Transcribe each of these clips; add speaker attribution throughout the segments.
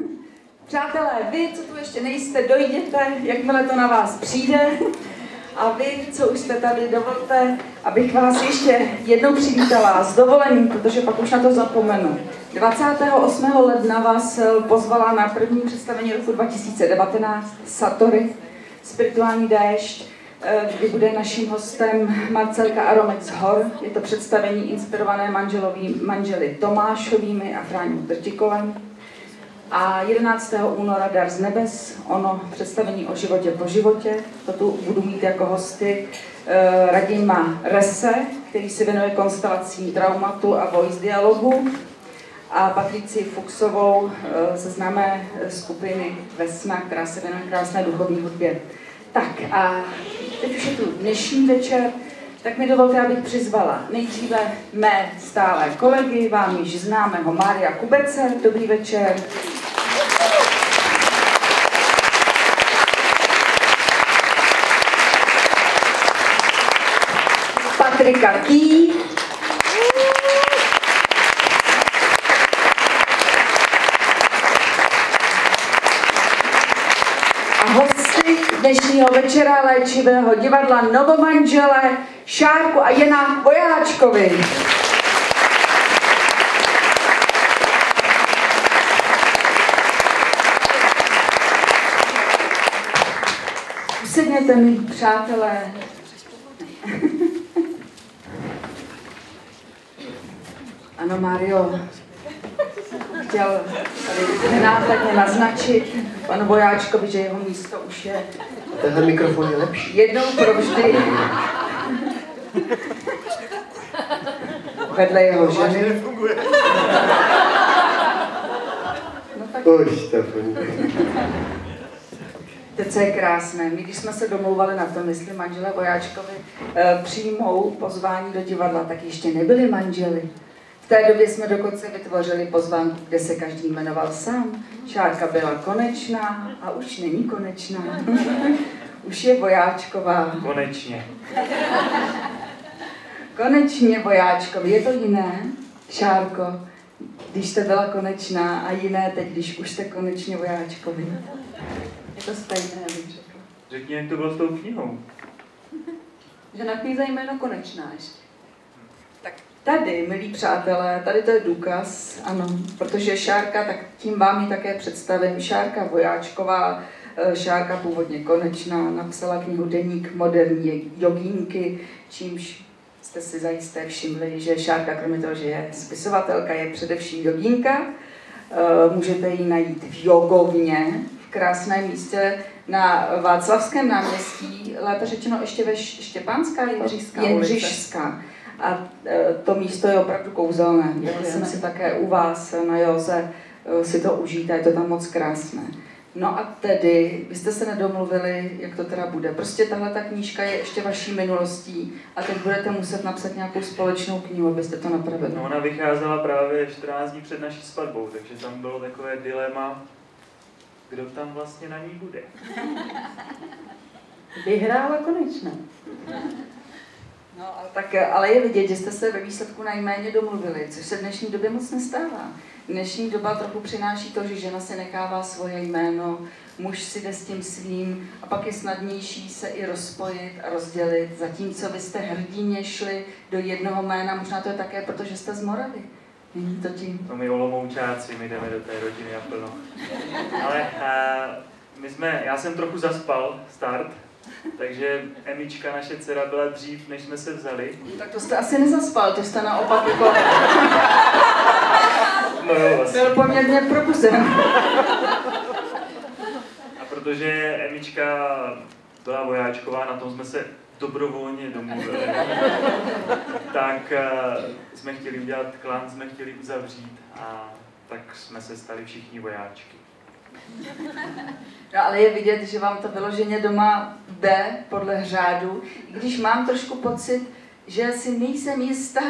Speaker 1: Přátelé, vy, co tu ještě nejste, dojděte, jakmile to na vás přijde. A vy, co už jste tady, dovolte, abych vás ještě jednou přivítala s dovolením, protože pak už na to zapomenu. 28. ledna vás pozvala na první představení roku 2019 Satory, spirituální déšť, kdy bude naším hostem Marcelka Aromek z Hor. Je to představení inspirované manželový, manželi Tomášovými a Fráňou Drtikolem. A 11. února Dar z nebes, ono představení o životě po životě. To tu budu mít jako hosty uh, Radima Rese, který se věnuje konstelacím traumatu a voice dialogu. A Patrici Fuxovou uh, ze známé skupiny Vesna, která se věnuje krásné duchovní hudbě. Tak a teď už je tu dnešní večer, tak mi dovolte, abych přizvala nejdříve mé stále kolegy, vám již známého Mária Kubece. Dobrý večer. Patrika Ký. A hosty dnešního večera léčivého divadla Novomanžele Šárku a Jena Vojáčkovi. Usedněte mi, přátelé. Ano, Mario, chtěl tady nenápadně naznačit panu Vojáčkovi, že jeho místo už je
Speaker 2: Tenhle mikrofon je lepší.
Speaker 1: jednou provždy vedle jeho ženy.
Speaker 2: nefunguje.
Speaker 1: No tak
Speaker 2: Už to funguje.
Speaker 1: Teď co je krásné, my když jsme se domlouvali na tom, jestli manželé Vojáčkovi e, přijmou pozvání do divadla, tak ještě nebyli manželi. V té době jsme dokonce vytvořili pozvánku, kde se každý jmenoval sám. Šárka byla konečná a už není konečná. už je Vojáčková.
Speaker 3: Konečně.
Speaker 1: Konečně Vojáčkovi, je to jiné, Šárko, když jste byla konečná a jiné teď, když už jste konečně Vojáčkovi. Je to stejné, bych řekla.
Speaker 3: Řekni, jak to bylo s tou knihou.
Speaker 1: Že nabízejí jméno konečná ještě. Tak tady, milí přátelé, tady to je důkaz, ano, protože Šárka, tak tím vám ji také představím, Šárka Vojáčková, eh, Šárka původně konečná, napsala knihu Deník moderní jogínky, čímž jste si zajisté všimli, že Šárka, kromě toho, že je spisovatelka, je především jogínka. Eh, Můžete ji najít v jogovně, v krásném místě na Václavském náměstí, lépe řečeno ještě ve Štěpánská
Speaker 4: Jindřišská
Speaker 1: Jindřišská. A e, to místo je opravdu kouzelné. Já jsem si také u vás na Joze e, si to užít a je to tam moc krásné. No a tedy, vy jste se nedomluvili, jak to teda bude. Prostě tahle ta knížka je ještě vaší minulostí a teď budete muset napsat nějakou společnou knihu, abyste to napravili.
Speaker 3: No ona vycházela právě 14 dní před naší svatbou, takže tam bylo takové dilema, kdo tam vlastně na ní bude.
Speaker 4: Vyhrála konečně.
Speaker 1: No, ale, tak, ale je vidět, že jste se ve výsledku na jméně domluvili, což se v dnešní době moc nestává. Dnešní doba trochu přináší to, že žena se nechává svoje jméno, muž si jde s tím svým a pak je snadnější se i rozpojit a rozdělit, zatímco vy jste hrdině šli do jednoho jména, možná to je také proto, že jste z Moravy. Není to tím?
Speaker 3: No my olomoučáci, my jdeme do té rodiny a plno. Ale uh, my jsme, já jsem trochu zaspal start, takže Emička, naše dcera, byla dřív, než jsme se vzali.
Speaker 1: Tak to jste asi nezaspal, to jste naopak jako
Speaker 3: No jo, vlastně.
Speaker 1: byl poměrně probuzen.
Speaker 3: A protože Emička byla vojáčková, na tom jsme se dobrovolně domluvili, tak eh, jsme chtěli udělat klan, jsme chtěli uzavřít a tak jsme se stali všichni vojáčky.
Speaker 1: No, ale je vidět, že vám to vyloženě doma jde podle řádu, i když mám trošku pocit, že si nejsem jistá,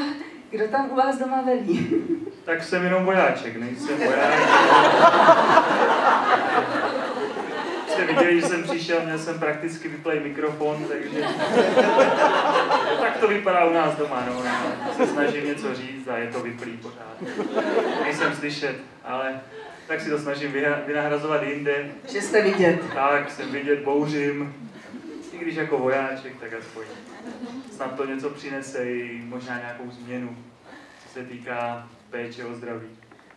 Speaker 1: kdo tam u vás doma velí.
Speaker 3: Tak jsem jenom vojáček, nejsem voják. Jste viděli, že jsem přišel, měl jsem prakticky vyplej mikrofon, takže... tak to vypadá u nás doma, no. Já se snažím něco říct a je to vyplý pořád. Nejsem slyšet, ale tak si to snažím vynahrazovat jinde.
Speaker 1: Že jste vidět.
Speaker 3: Tak, jsem vidět, bouřím. I když jako vojáček, tak aspoň snad to něco přinese i možná nějakou změnu, co se týká péče o zdraví.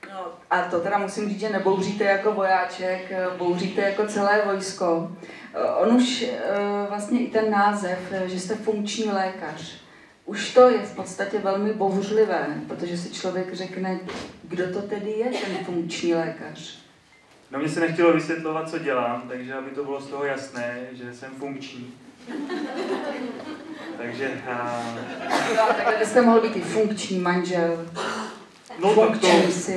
Speaker 1: No, a to teda musím říct, že nebouříte jako vojáček, bouříte jako celé vojsko. On už eh, vlastně i ten název, že jste funkční lékař, už to je v podstatě velmi bouřlivé, protože si člověk řekne, kdo to tedy je ten funkční lékař.
Speaker 3: No mě se nechtělo vysvětlovat, co dělám, takže aby to bylo z toho jasné, že jsem funkční. takže... A...
Speaker 1: No, takhle byste mohl být i funkční manžel.
Speaker 3: No tak to může říct,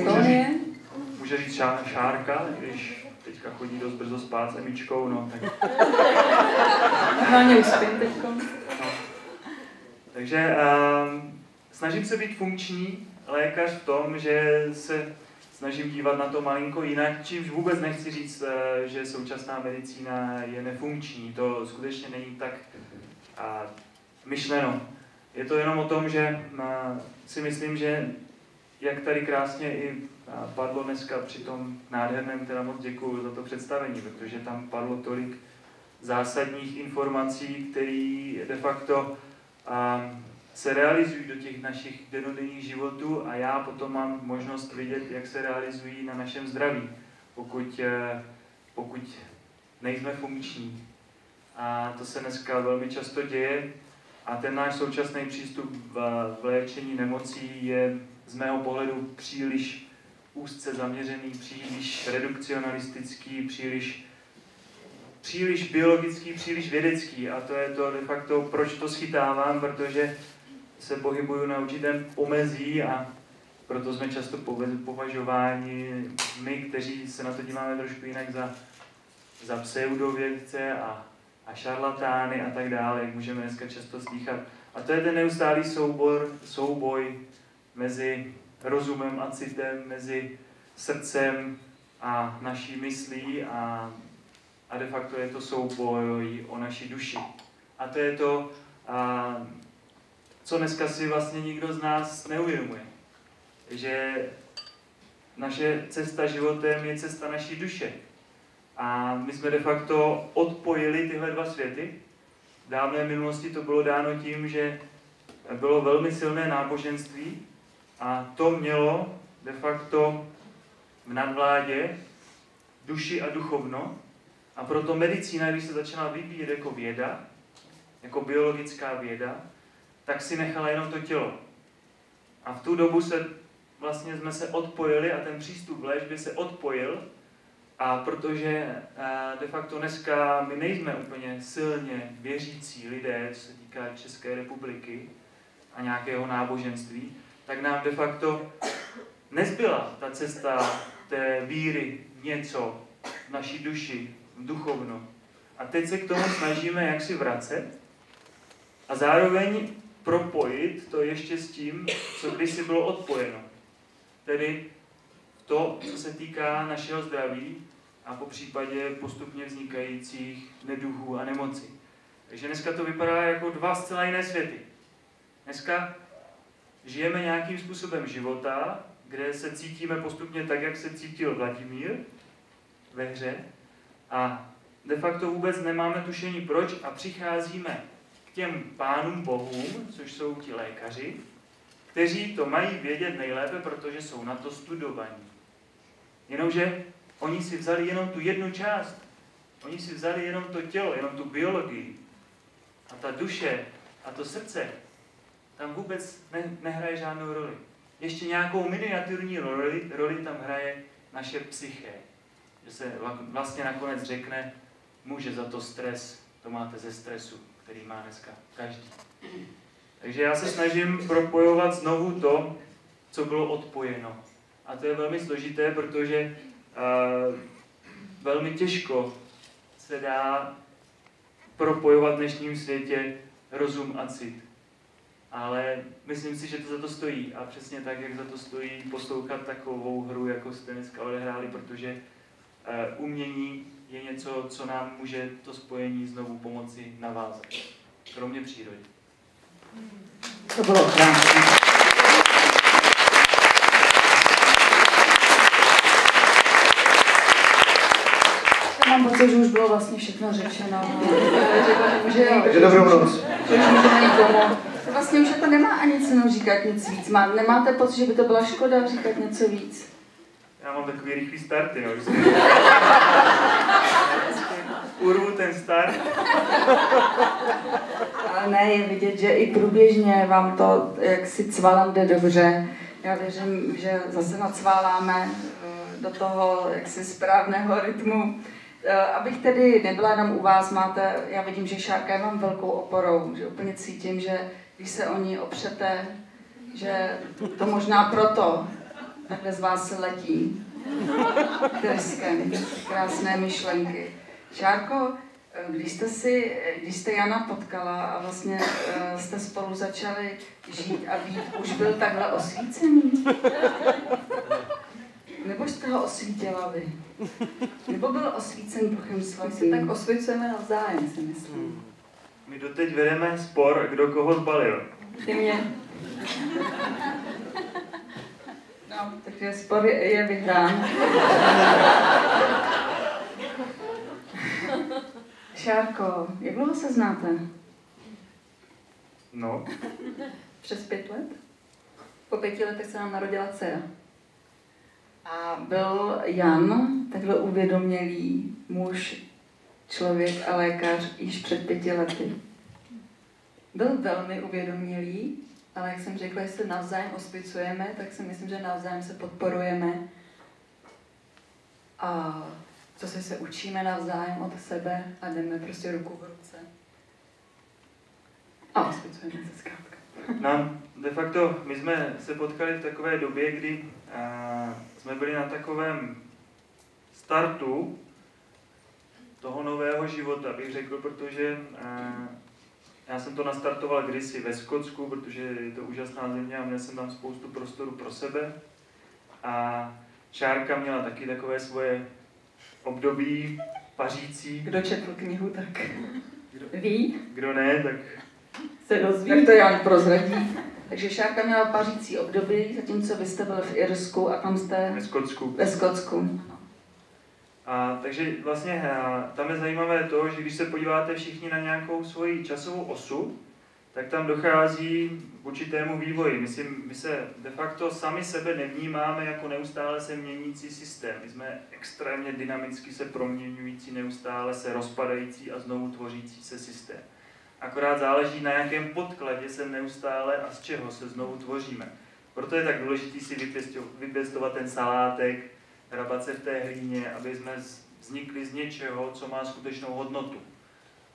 Speaker 3: může říct šá, šárka, když teďka chodí dost brzo spát s Emičkou, no tak...
Speaker 1: Hlavně uspím teďko.
Speaker 3: Takže uh, snažím se být funkční lékař v tom, že se snažím dívat na to malinko jinak, čímž vůbec nechci říct, uh, že současná medicína je nefunkční. To skutečně není tak myšleno. Je to jenom o tom, že uh, si myslím, že jak tady krásně i padlo dneska při tom nádherném, teda moc děkuji za to představení, protože tam padlo tolik zásadních informací, které de facto a se realizují do těch našich denodenních životů a já potom mám možnost vidět, jak se realizují na našem zdraví, pokud, eh, pokud nejsme funkční. A to se dneska velmi často děje a ten náš současný přístup v, v léčení nemocí je z mého pohledu příliš úzce zaměřený, příliš redukcionalistický, příliš příliš biologický, příliš vědecký a to je to de facto, proč to schytávám, protože se pohybuju na určitém pomezí a proto jsme často považováni my, kteří se na to díváme trošku jinak za, za pseudovědce a, a šarlatány a tak dále, jak můžeme dneska často slychat. A to je ten neustálý soubor, souboj mezi rozumem a citem, mezi srdcem a naší myslí a a de facto je to souboj o naší duši. A to je to, a, co dneska si vlastně nikdo z nás neuvědomuje. Že naše cesta životem je cesta naší duše. A my jsme de facto odpojili tyhle dva světy. V dávné minulosti to bylo dáno tím, že bylo velmi silné náboženství a to mělo de facto v nadvládě duši a duchovno a proto medicína, když se začala vyvíjet jako věda, jako biologická věda, tak si nechala jenom to tělo. A v tu dobu se vlastně jsme se odpojili a ten přístup v léčbě se odpojil a protože de facto dneska my nejsme úplně silně věřící lidé, co se týká České republiky a nějakého náboženství, tak nám de facto nezbyla ta cesta té víry něco v naší duši, duchovno. A teď se k tomu snažíme jak si vracet a zároveň propojit to ještě s tím, co kdysi bylo odpojeno. Tedy to, co se týká našeho zdraví a po případě postupně vznikajících neduchů a nemocí. Takže dneska to vypadá jako dva zcela jiné světy. Dneska žijeme nějakým způsobem života, kde se cítíme postupně tak, jak se cítil Vladimír ve hře, a de facto vůbec nemáme tušení proč a přicházíme k těm pánům bohům, což jsou ti lékaři, kteří to mají vědět nejlépe, protože jsou na to studovaní. Jenomže oni si vzali jenom tu jednu část. Oni si vzali jenom to tělo, jenom tu biologii. A ta duše a to srdce tam vůbec ne, nehraje žádnou roli. Ještě nějakou miniaturní roli, roli tam hraje naše psyché že se vlastně nakonec řekne, může za to stres, to máte ze stresu, který má dneska každý. Takže já se snažím propojovat znovu to, co bylo odpojeno. A to je velmi složité, protože uh, velmi těžko se dá propojovat v dnešním světě rozum a cit. Ale myslím si, že to za to stojí. A přesně tak, jak za to stojí poslouchat takovou hru, jako jste dneska odehráli, protože umění je něco, co nám může to spojení znovu pomoci navázat, kromě přírody.
Speaker 1: To bylo krásné. mám pocit, že už bylo vlastně všechno řečeno.
Speaker 2: že, že dobrou noc.
Speaker 1: Že už můžeme domů. Vlastně už to nemá ani cenu říkat nic víc. Má, nemáte pocit, že by to byla škoda říkat něco víc?
Speaker 3: Já mám takový rychlý starty, no. Urvu ten start.
Speaker 1: Ale ne, je vidět, že i průběžně vám to jak si cvalem jde dobře. Já věřím, že zase nacváláme eh, do toho jaksi správného rytmu. Eh, abych tedy nebyla jenom u vás, máte, já vidím, že Šárka je vám velkou oporou, že úplně cítím, že když se o ní opřete, že to možná proto takhle z vás letí tryskem, krásné myšlenky. Šárko, když jste, si, když jste Jana potkala a vlastně uh, jste spolu začali žít a být, už byl takhle osvícený? Nebo jste ho osvítila vy? Nebo byl osvícen duchem svatým?
Speaker 4: My se tak osvěcujeme navzájem, si myslím.
Speaker 3: My doteď vedeme spor, kdo koho zbalil.
Speaker 4: Ty mě.
Speaker 1: No, takže spor je, je vyhrán. Šárko, jak dlouho se znáte?
Speaker 3: No,
Speaker 4: Přes pět let? Po pěti letech se nám narodila dcera.
Speaker 1: A byl Jan takhle uvědomělý muž, člověk a lékař již před pěti lety?
Speaker 4: Byl velmi uvědomělý, ale jak jsem řekla, jestli navzájem osvěcujeme, tak si myslím, že navzájem se podporujeme. A co si se učíme navzájem od sebe a jdeme prostě ruku v ruce. A osvěcujeme se zkrátka.
Speaker 3: nám de facto, my jsme se potkali v takové době, kdy a, jsme byli na takovém startu toho nového života, bych řekl, protože a, já jsem to nastartoval kdysi ve Skotsku, protože je to úžasná země a měl jsem tam spoustu prostoru pro sebe. A Šárka měla taky takové svoje období pařící.
Speaker 4: Kdo četl knihu, tak
Speaker 3: Kdo,
Speaker 4: ví,
Speaker 3: kdo ne, tak
Speaker 4: se dozví.
Speaker 1: Jak to Jan prozradí. Takže Šárka měla pařící období, zatímco vy jste byl v Irsku a tam jste
Speaker 3: ve Skotsku.
Speaker 1: ve Skotsku.
Speaker 3: A, takže vlastně a, tam je zajímavé to, že když se podíváte všichni na nějakou svoji časovou osu, tak tam dochází k určitému vývoji. My, si, my se de facto sami sebe nevnímáme jako neustále se měnící systém. My jsme extrémně dynamicky se proměňující, neustále se rozpadající a znovu tvořící se systém. Akorát záleží na jakém podkladě se neustále a z čeho se znovu tvoříme. Proto je tak důležité si vypěstovat ten salátek, hrabat v té hlíně, aby jsme vznikli z něčeho, co má skutečnou hodnotu.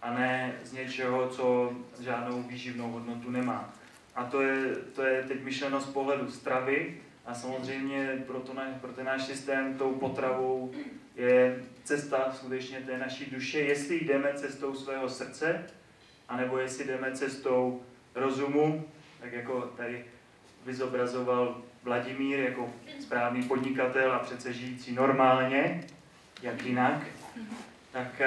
Speaker 3: A ne z něčeho, co žádnou výživnou hodnotu nemá. A to je, to je teď myšleno z pohledu stravy a samozřejmě pro, to, pro ten náš systém tou potravou je cesta skutečně té naší duše, jestli jdeme cestou svého srdce, anebo jestli jdeme cestou rozumu, tak jako tady vyzobrazoval Vladimír jako správný podnikatel a přece žijící normálně, jak jinak, tak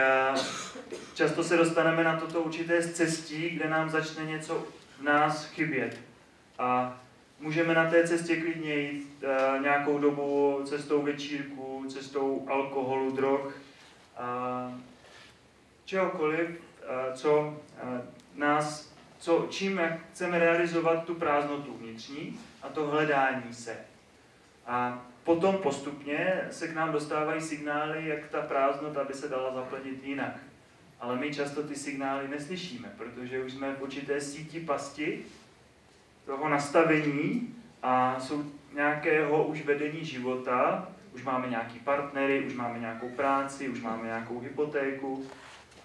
Speaker 3: často se dostaneme na toto určité cestí, kde nám začne něco v nás chybět. A můžeme na té cestě klidně jít nějakou dobu cestou večírku, cestou alkoholu, drog, čehokoliv, co nás, co, čím chceme realizovat tu prázdnotu vnitřní a to hledání se. A potom postupně se k nám dostávají signály, jak ta prázdnota by se dala zaplnit jinak. Ale my často ty signály neslyšíme, protože už jsme v určité síti pasti toho nastavení a jsou nějakého už vedení života, už máme nějaký partnery, už máme nějakou práci, už máme nějakou hypotéku.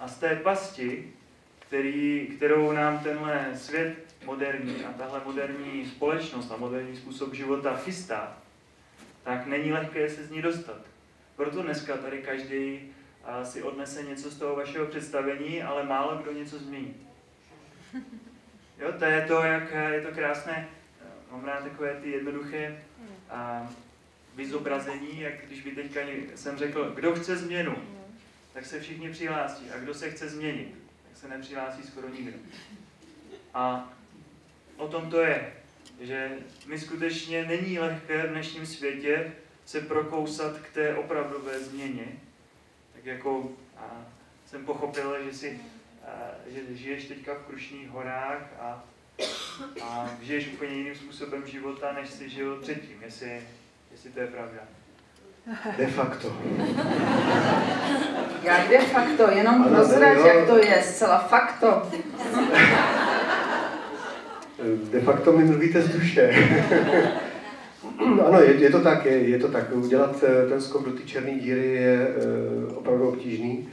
Speaker 3: A z té pasti, který, kterou nám tenhle svět moderní a tahle moderní společnost a moderní způsob života chystá, tak není lehké se z ní dostat. Proto dneska tady každý si odnese něco z toho vašeho představení, ale málo kdo něco změní. Jo, to je to, jak je to krásné. Mám rád takové ty jednoduché a, vyzobrazení, jak když by teďka jsem řekl, kdo chce změnu, tak se všichni přihlásí. A kdo se chce změnit, tak se nepřihlásí skoro nikdo. A o tom to je, že my skutečně není lehké v dnešním světě se prokousat k té opravdové změně, tak jako a jsem pochopil, že si že žiješ teďka v Krušných horách a, a žiješ úplně jiným způsobem života, než jsi žil předtím, jestli, jestli to je pravda.
Speaker 2: De facto.
Speaker 1: Jak de facto, jenom prozrať, jak to je, zcela fakto.
Speaker 2: De facto mi mluvíte z duše. ano, je, je to tak, je, je to tak. Udělat eh, ten skok do té černé díry je uh, opravdu obtížný.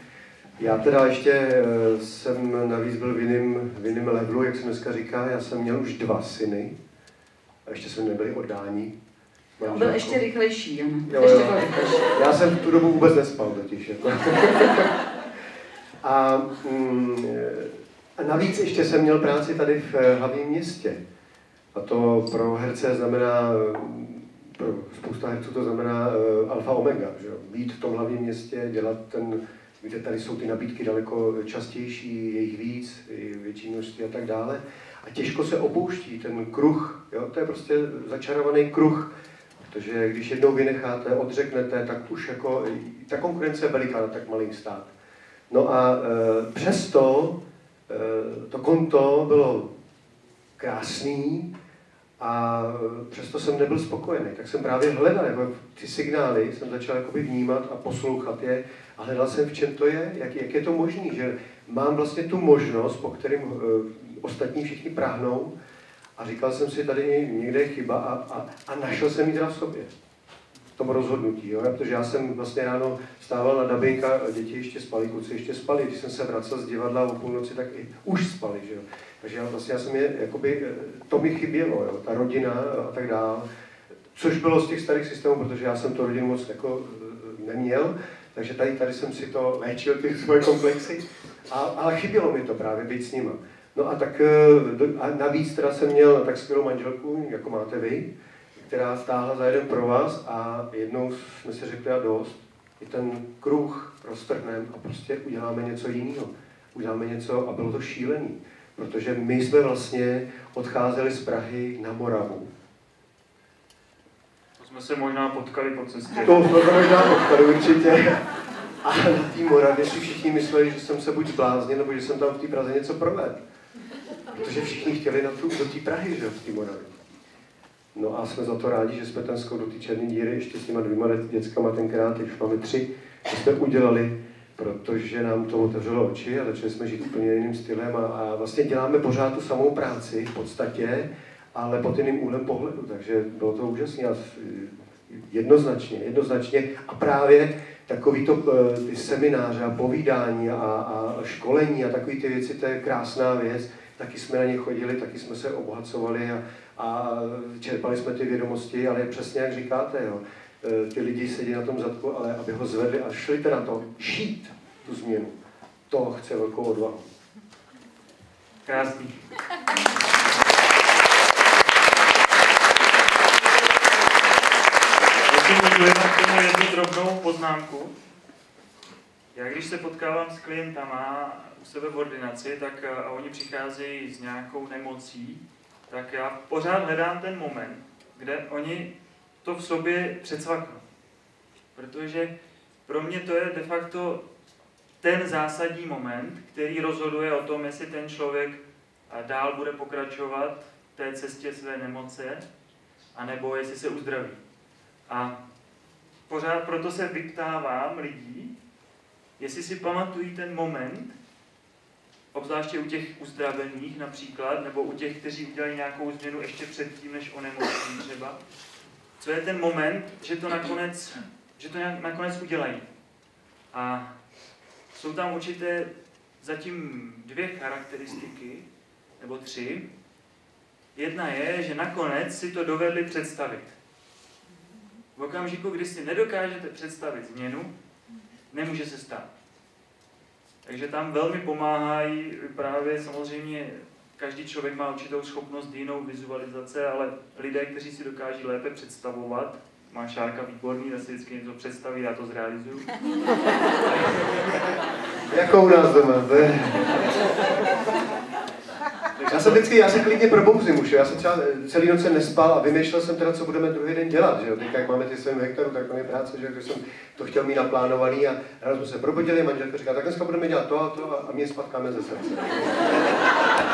Speaker 2: Já teda ještě eh, jsem navíc byl v jiném, v jiném levelu, jak se dneska říká. Já jsem měl už dva syny. A ještě jsme nebyli oddáni.
Speaker 1: On byl ještě rychlejší, jo. jo, ještě jo. rychlejší.
Speaker 2: Já jsem v tu dobu vůbec nespal totiž. Jako. a, mm, a navíc ještě jsem měl práci tady v eh, hlavním městě. A to pro herce znamená, pro spousta herců to znamená uh, alfa omega, že jo? Být v tom hlavním městě, dělat ten Víte, tady jsou ty nabídky daleko častější, je jich víc, větší množství a tak dále. A těžko se opouští ten kruh, jo? to je prostě začarovaný kruh, protože když jednou vynecháte, odřeknete, tak už jako, ta konkurence je veliká na tak malý stát. No a e, přesto to konto bylo krásný, a přesto jsem nebyl spokojený. Tak jsem právě hledal jako ty signály, jsem začal jakoby vnímat a poslouchat je a hledal jsem, v čem to je, jak, jak je to možné, že mám vlastně tu možnost, po kterým uh, ostatní všichni práhnou a říkal jsem si, tady někde je chyba a, a, a našel jsem ji teda v sobě. Tom rozhodnutí, jo? protože já jsem vlastně ráno stával na dabinka, děti ještě spali, kluci ještě spali, když jsem se vracel z divadla o půlnoci, tak i už spali. Že jo? Takže já vlastně já jsem je, jakoby, eh, to mi chybělo, jo? ta rodina a tak dále. Což bylo z těch starých systémů, protože já jsem to rodinu moc jako eh, neměl, takže tady, tady jsem si to léčil, ty svoje komplexy, a, ale chybělo mi to právě být s nima. No a tak eh, a navíc teda jsem měl tak skvělou manželku, jako máte vy, která stáhla za jeden pro vás a jednou jsme si řekli a dost, i ten kruh roztrhneme a prostě uděláme něco jiného. Uděláme něco a bylo to šílený. Protože my jsme vlastně odcházeli z Prahy na Moravu.
Speaker 3: To jsme se možná potkali po cestě.
Speaker 2: To jsme se možná potkali určitě. A na té Moravě si všichni mysleli, že jsem se buď zbláznil, nebo že jsem tam v té Praze něco provedl. Protože všichni chtěli na tu, do té Prahy, že v té Moravě. No a jsme za to rádi, že jsme ten skok do té černé díry ještě s těma dvěma dětskama tenkrát, teď už máme tři, že jsme udělali protože nám to otevřelo oči a začali jsme žít úplně jiným stylem a, a vlastně děláme pořád tu samou práci v podstatě, ale pod jiným úhlem pohledu, takže bylo to úžasné a jednoznačně, jednoznačně. A právě takový to, eh, ty semináře a povídání a, a školení a takové ty věci, to je krásná věc, taky jsme na ně chodili, taky jsme se obohacovali a, a čerpali jsme ty vědomosti, ale přesně jak říkáte, jo, Eh, ty lidi sedí na tom zadku, ale aby ho zvedli a šli teda to šít, tu změnu. To chce velkou odvahu.
Speaker 3: Krásný. Můžu k tomu jednu drobnou poznámku. Já když se potkávám s klientama u sebe v ordinaci, tak eh, a oni přicházejí s nějakou nemocí, tak já pořád hledám ten moment, kde oni to v sobě přecvaknu. Protože pro mě to je de facto ten zásadní moment, který rozhoduje o tom, jestli ten člověk dál bude pokračovat v té cestě své nemoce, anebo jestli se uzdraví. A pořád proto se vyptávám lidí, jestli si pamatují ten moment, obzvláště u těch uzdravených například, nebo u těch, kteří udělají nějakou změnu ještě předtím, než onemocní třeba, co je ten moment, že to nakonec, že to nakonec udělají. A jsou tam určité zatím dvě charakteristiky, nebo tři. Jedna je, že nakonec si to dovedli představit. V okamžiku, kdy si nedokážete představit změnu, nemůže se stát. Takže tam velmi pomáhají právě samozřejmě každý člověk má určitou schopnost jinou vizualizace, ale lidé, kteří si dokáží lépe představovat, má Šárka výborný, zase vždycky něco představí, já to zrealizuju.
Speaker 2: Jakou nás doma, Já jsem vždycky, já se klidně probouzím už, já jsem třeba celý noc nespal a vymýšlel jsem teda, co budeme druhý den dělat, že jo. Teď, jak máme ty svým hektaru, tak to je práce, že jsem to chtěl mít naplánovaný a ráno jsme se probudili, manželka říká, tak dneska budeme dělat to a to a mě spatkáme ze srdce.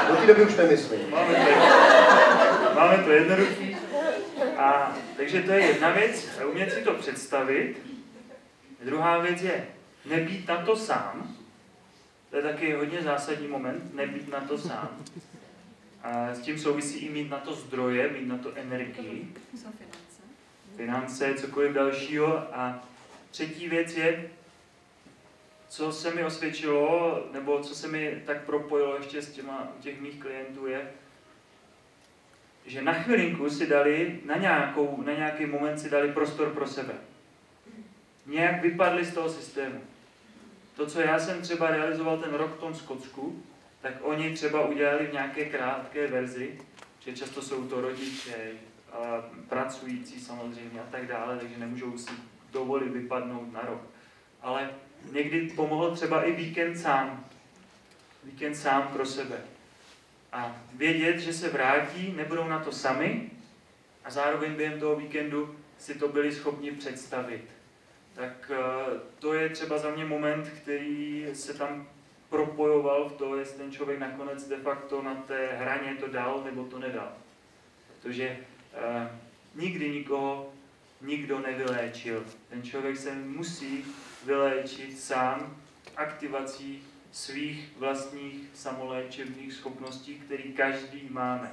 Speaker 2: Do té doby už nemyslím.
Speaker 3: Máme to, máme to jednoduchý. A, takže to je jedna věc, umět si to představit. Druhá věc je nebýt na to sám. To je taky hodně zásadní moment, nebýt na to sám. A s tím souvisí i mít na to zdroje, mít na to energii.
Speaker 4: finance.
Speaker 3: Finance, cokoliv dalšího. A třetí věc je, co se mi osvědčilo, nebo co se mi tak propojilo ještě s těma těch mých klientů je, že na chvilinku si dali, na, nějakou, na nějaký moment si dali prostor pro sebe. Nějak vypadli z toho systému. To, co já jsem třeba realizoval ten rok v tom Skotsku, tak oni třeba udělali v nějaké krátké verzi, že často jsou to rodiče, pracující samozřejmě a tak dále, takže nemůžou si dovolit vypadnout na rok. Ale někdy pomohl třeba i víkend sám. Víkend sám pro sebe. A vědět, že se vrátí, nebudou na to sami a zároveň během toho víkendu si to byli schopni představit. Tak eh, to je třeba za mě moment, který se tam propojoval v to, jestli ten člověk nakonec de facto na té hraně to dal nebo to nedal. Protože eh, nikdy nikoho nikdo nevyléčil. Ten člověk se musí vyléčit sám aktivací svých vlastních samoléčebných schopností, které každý máme.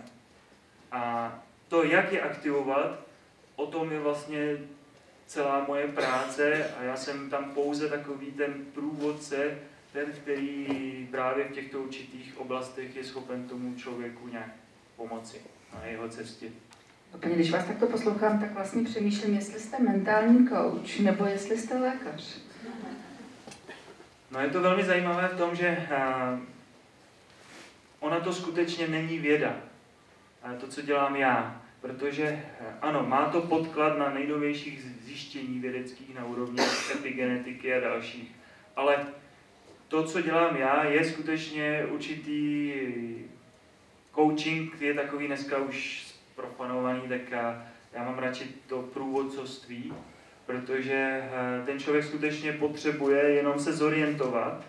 Speaker 3: A to, jak je aktivovat, o tom je vlastně celá moje práce a já jsem tam pouze takový ten průvodce, ten, který právě v těchto určitých oblastech je schopen tomu člověku nějak pomoci na jeho cestě.
Speaker 1: Úplně, když vás takto poslouchám, tak vlastně přemýšlím, jestli jste mentální coach nebo jestli jste lékař.
Speaker 3: No je to velmi zajímavé v tom, že uh, ona to skutečně není věda, to, co dělám já. Protože uh, ano, má to podklad na nejnovějších zjištění vědeckých na úrovni epigenetiky a dalších. Ale to, co dělám já, je skutečně určitý coaching, je takový dneska už profanovaný, tak já, mám radši to průvodcovství, protože eh, ten člověk skutečně potřebuje jenom se zorientovat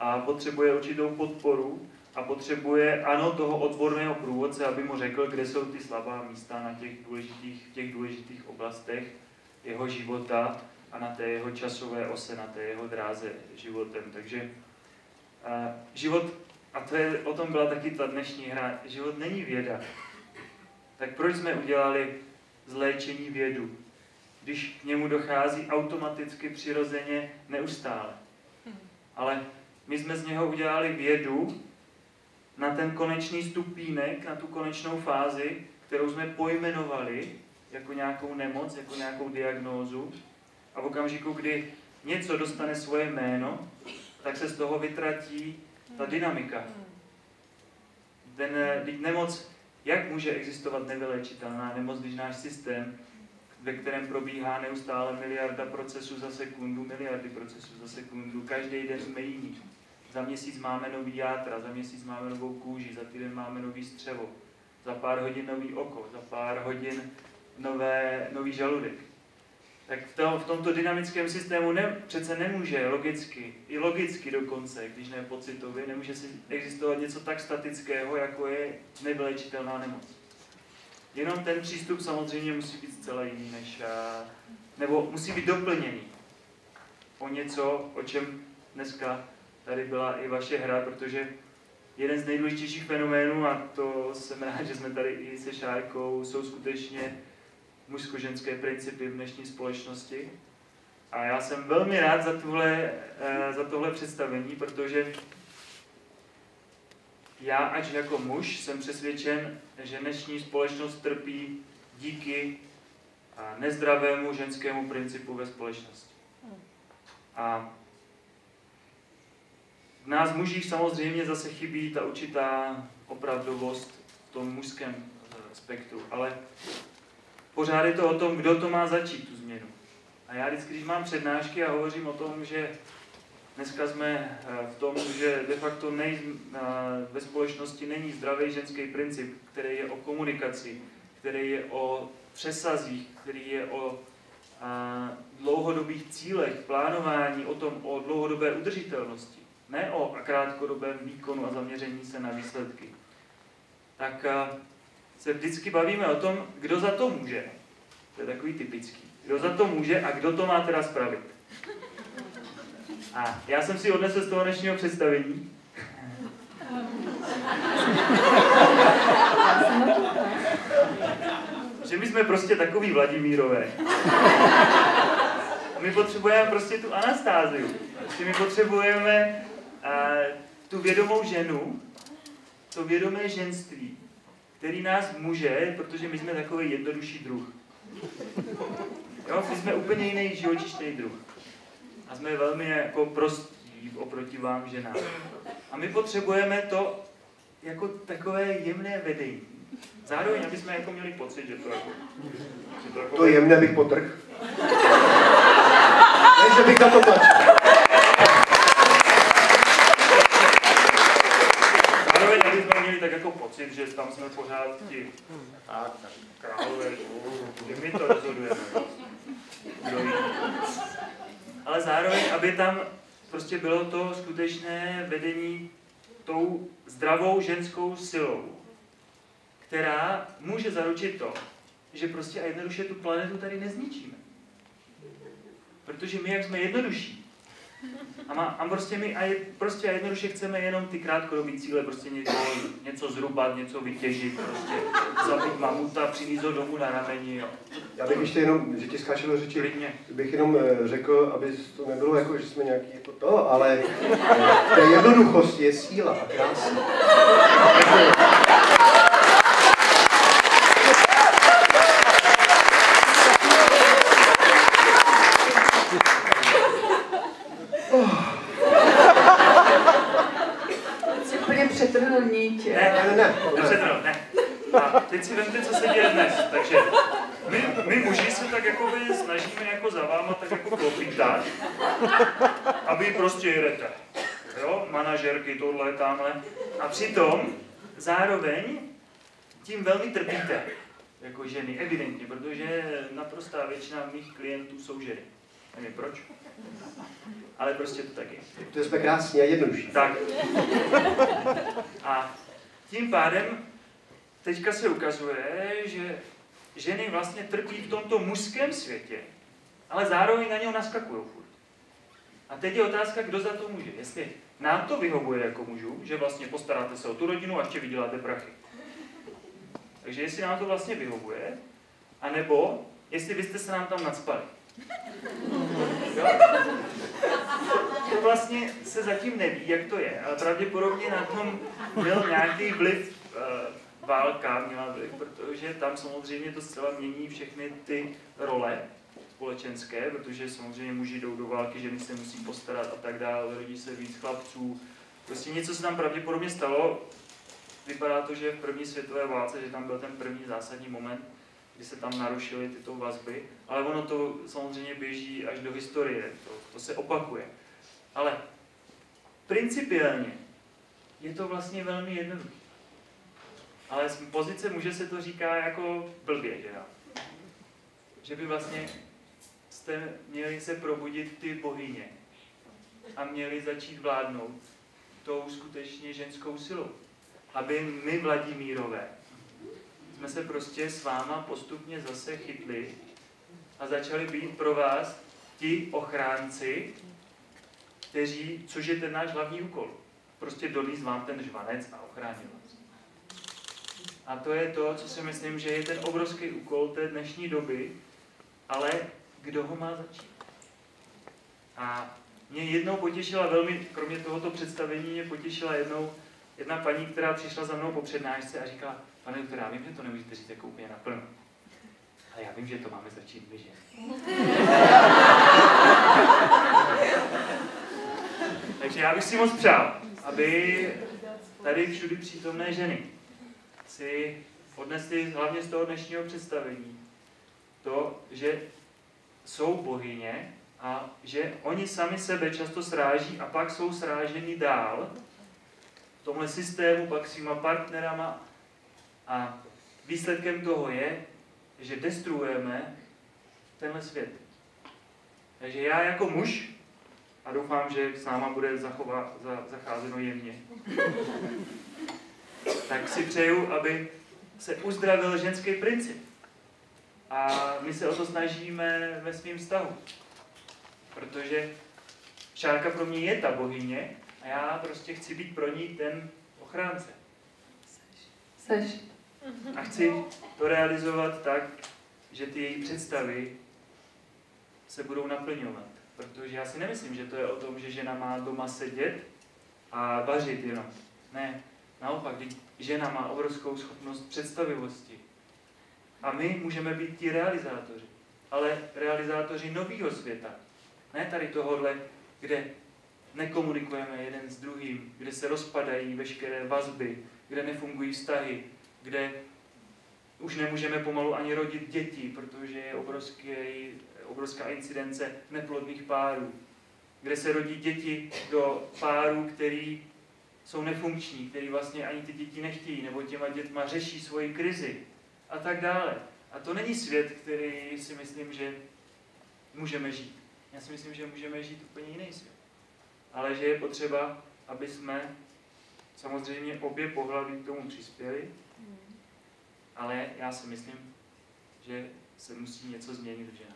Speaker 3: a potřebuje určitou podporu a potřebuje, ano, toho odborného průvodce, aby mu řekl, kde jsou ty slabá místa na těch důležitých, těch důležitých oblastech jeho života a na té jeho časové ose, na té jeho dráze životem. Takže uh, život, a to je, o tom byla taky ta dnešní hra, život není věda. Tak proč jsme udělali z léčení vědu? když k němu dochází automaticky, přirozeně, neustále. Ale my jsme z něho udělali vědu na ten konečný stupínek, na tu konečnou fázi, kterou jsme pojmenovali jako nějakou nemoc, jako nějakou diagnózu. A v okamžiku, kdy něco dostane svoje jméno, tak se z toho vytratí ta dynamika. Ten, nemoc, jak může existovat nevylečitelná nemoc, když náš systém ve kterém probíhá neustále miliarda procesů za sekundu, miliardy procesů za sekundu. Každý den jsme jiní. Za měsíc máme nový játra, za měsíc máme novou kůži, za týden máme nový střevo, za pár hodin nový oko, za pár hodin nové, nový žaludek. Tak v, v tomto dynamickém systému ne, přece nemůže logicky, i logicky dokonce, když ne pocitově, nemůže si existovat něco tak statického, jako je nevylečitelná nemoc. Jenom ten přístup samozřejmě musí být zcela jiný, než, nebo musí být doplněný o něco, o čem dneska tady byla i vaše hra, protože jeden z nejdůležitějších fenoménů, a to jsem rád, že jsme tady i se Šárkou, jsou skutečně mužsko-ženské principy v dnešní společnosti. A já jsem velmi rád za tohle, eh, za tohle představení, protože já, ač jako muž, jsem přesvědčen, že dnešní společnost trpí díky nezdravému ženskému principu ve společnosti. A v nás mužích samozřejmě zase chybí ta určitá opravdovost v tom mužském e, spektru, ale pořád je to o tom, kdo to má začít, tu změnu. A já vždycky, když mám přednášky a hovořím o tom, že Dneska jsme eh, v tom, že de facto nej, eh, ve společnosti není zdravý ženský princip, který je o komunikaci, který je o přesazích, který je o dlouhodobých cílech, plánování, o tom, o dlouhodobé udržitelnosti, ne o krátkodobém výkonu a zaměření se na výsledky. Tak se vždycky bavíme o tom, kdo za to může. To je takový typický. Kdo za to může a kdo to má teda spravit. A já jsem si odnesl z toho dnešního představení, že my jsme prostě takový Vladimírové. A my potřebujeme prostě tu Anastáziu. Prostě my potřebujeme a, tu vědomou ženu, to vědomé ženství, který nás může, protože my jsme takový jednodušší druh. Jo, my jsme úplně jiný živočišný druh. A jsme velmi jako prostí oproti vám ženám. A my potřebujeme to jako takové jemné vedení. Zároveň, aby jsme jako měli pocit, že to jako...
Speaker 2: Že to, jako... to jemné bych potrh. ne, že bych na to tlačil.
Speaker 3: Zároveň, aby jsme měli tak jako pocit, že tam jsme pořád ti králové, že my to rozhodujeme. Ale zároveň, aby tam prostě bylo to skutečné vedení tou zdravou ženskou silou, která může zaručit to, že prostě a jednoduše tu planetu tady nezničíme. Protože my, jak jsme jednodušší, a, má, a prostě my a je, prostě jednoduše chceme jenom ty krátkodobé cíle, prostě něco, něco zhrubat, něco vytěžit, prostě zabít mamuta, přinést ho domů na rameni, jo.
Speaker 2: Já bych ještě jenom, že ti skáčel do řeči, Klidně. bych jenom eh, řekl, aby to nebylo jako, že jsme nějaký jako to, ale eh, té jednoduchosti je síla a krása.
Speaker 3: Teď si vemte, co se děje dnes. Takže my, my muži se tak jako by snažíme jako za váma tak jako klopítat, aby prostě jedete. Jo, manažerky, tohle, tamhle. A přitom zároveň tím velmi trpíte jako ženy, evidentně, protože naprostá většina mých klientů jsou ženy. Nevím proč, ale prostě to tak je.
Speaker 2: To jsme krásně a jednodušší.
Speaker 3: Tak. A tím pádem teďka se ukazuje, že ženy vlastně trpí v tomto mužském světě, ale zároveň na něho naskakují furt. A teď je otázka, kdo za to může. Jestli nám to vyhovuje jako mužů, že vlastně postaráte se o tu rodinu a ještě vyděláte prachy. Takže jestli nám to vlastně vyhovuje, anebo jestli byste se nám tam nadspali. To vlastně se zatím neví, jak to je, ale pravděpodobně na tom byl nějaký vliv uh, válka měla vliv, protože tam samozřejmě to zcela mění všechny ty role společenské, protože samozřejmě muži jdou do války, ženy se musí postarat a tak dále, rodí se víc chlapců. Prostě něco se tam pravděpodobně stalo. Vypadá to, že v první světové válce, že tam byl ten první zásadní moment, kdy se tam narušily tyto vazby, ale ono to samozřejmě běží až do historie, to, to se opakuje. Ale principiálně je to vlastně velmi jednoduché. Ale z pozice muže se to říká jako blbě, že jo? Že by vlastně jste měli se probudit ty bohyně a měli začít vládnout tou skutečně ženskou silou. Aby my, Vladimírové, jsme se prostě s váma postupně zase chytli a začali být pro vás ti ochránci, kteří, což je ten náš hlavní úkol, prostě donést vám ten žvanec a ochránit vás. A to je to, co si myslím, že je ten obrovský úkol té dnešní doby, ale kdo ho má začít? A mě jednou potěšila velmi, kromě tohoto představení, mě potěšila jednou jedna paní, která přišla za mnou po přednášce a říkala, pane doktor, já vím, že to nemůžete říct jako úplně naplno. Ale já vím, že to máme začít my, že? Takže já bych si moc přál, aby tady všudy přítomné ženy si odnesli hlavně z toho dnešního představení. To, že jsou bohyně a že oni sami sebe často sráží a pak jsou sráženi dál. V tomhle systému, pak svýma partnerama. A výsledkem toho je, že destruujeme tenhle svět. Takže já jako muž, a doufám, že s náma bude zachova, za, zacházeno jemně, tak si přeju, aby se uzdravil ženský princip. A my se o to snažíme ve svém vztahu. Protože Šárka pro mě je ta bohyně a já prostě chci být pro ní ten ochránce.
Speaker 4: Seš.
Speaker 3: A chci to realizovat tak, že ty její představy se budou naplňovat. Protože já si nemyslím, že to je o tom, že žena má doma sedět a vařit jenom. Ne, naopak, žena má obrovskou schopnost představivosti. A my můžeme být ti realizátoři, ale realizátoři nového světa. Ne tady tohohle, kde nekomunikujeme jeden s druhým, kde se rozpadají veškeré vazby, kde nefungují vztahy, kde už nemůžeme pomalu ani rodit děti, protože je obrovský, obrovská incidence neplodných párů, kde se rodí děti do párů, který jsou nefunkční, který vlastně ani ty děti nechtějí, nebo těma dětma řeší svoji krizi a tak dále. A to není svět, který si myslím, že můžeme žít. Já si myslím, že můžeme žít úplně jiný svět. Ale že je potřeba, aby jsme samozřejmě obě pohlaví k tomu přispěli, ale já si myslím, že se musí něco změnit v ženách.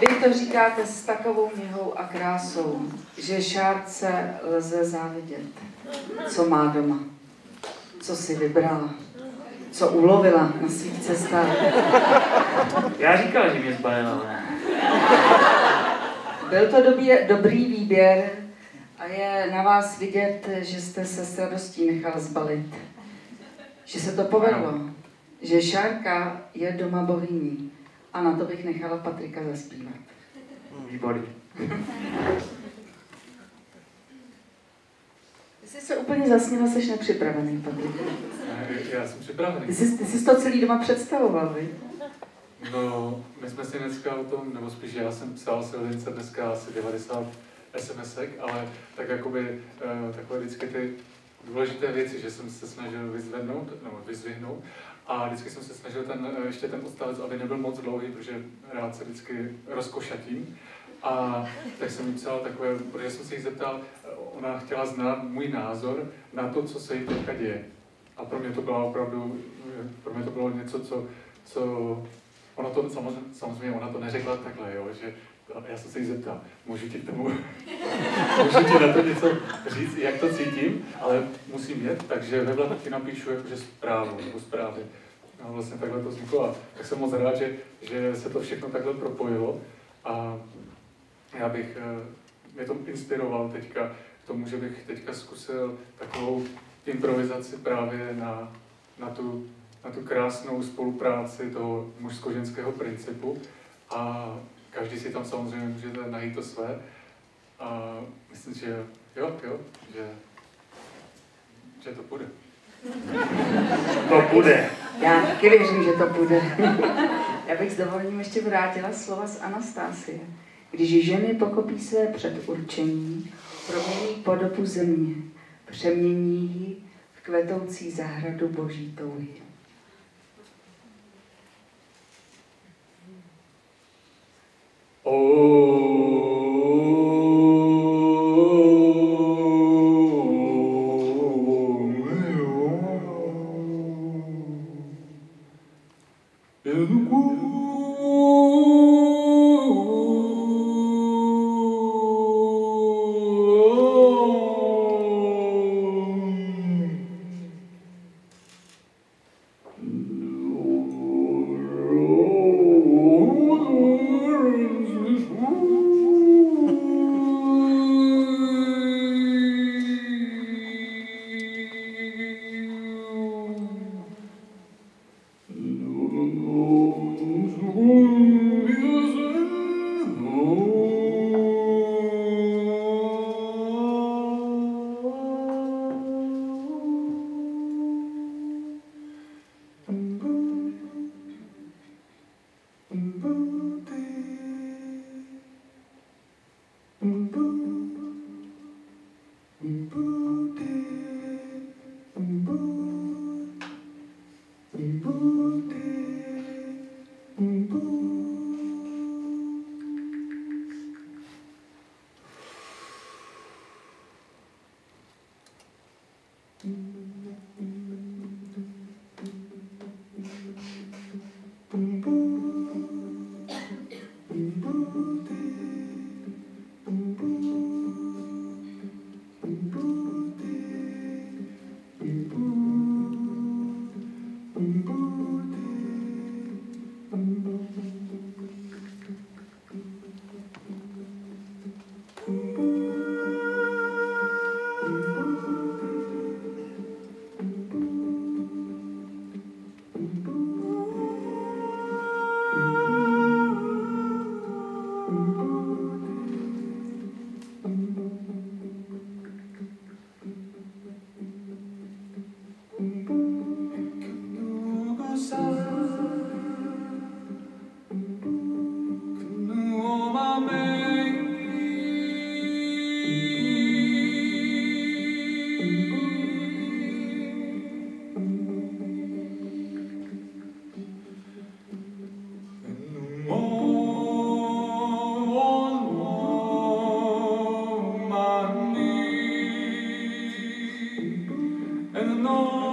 Speaker 1: Vy to říkáte s takovou něhou a krásou, že šárce lze závidět, co má doma, co si vybrala, co ulovila na svých cestách.
Speaker 3: Já říkal, že mě zbalila, ne?
Speaker 1: Byl to době, dobrý výběr a je na vás vidět, že jste se s radostí nechal zbalit. Že se to povedlo. Že Šárka je doma bohyní. A na to bych nechala Patrika zaspívat.
Speaker 3: Výborně.
Speaker 1: Ty jsi se úplně zasněla, jsi nepřipravený, Patrik.
Speaker 5: Já jsem připravený.
Speaker 1: Ty jsi, ty jsi to celý doma představoval, vy?
Speaker 5: No, my jsme si dneska o tom, nebo spíš já jsem psal silnice dneska asi 90 SMSek, ale tak jakoby uh, takové vždycky ty důležité věci, že jsem se snažil vyzvednout, nebo vyzvihnout. A vždycky jsem se snažil ten, eh, ještě ten odstavec, aby nebyl moc dlouhý, protože rád se vždycky rozkošatím. A tak jsem jí psal takové, protože jsem se jí zeptal, eh, ona chtěla znát můj názor na to, co se jí teďka děje. A pro mě to bylo opravdu, pro mě to bylo něco, co, co Ona to samozřejmě, samozřejmě ona to neřekla takhle, jo, že já jsem se jí zeptal, můžu ti k tomu, můžu ti na to něco říct, jak to cítím, ale musím jet, takže ve taky napíšu jakože zprávu nebo zprávy. No, vlastně takhle to vzniklo a tak jsem moc rád, že, že se to všechno takhle propojilo. A já bych, eh, mě to inspiroval teďka k tomu, že bych teďka zkusil takovou improvizaci právě na, na tu na tu krásnou spolupráci toho mužsko-ženského principu. A každý si tam samozřejmě můžete najít to své. A myslím, že jo, jo, že, že to bude.
Speaker 3: To bude.
Speaker 1: Já taky věřím, že to bude. Já bych s dovolením ještě vrátila slova z Anastásie. Když ženy pokopí své předurčení, promění podobu země, přemění ji v kvetoucí zahradu boží touhy.
Speaker 5: Oh. Děkuji.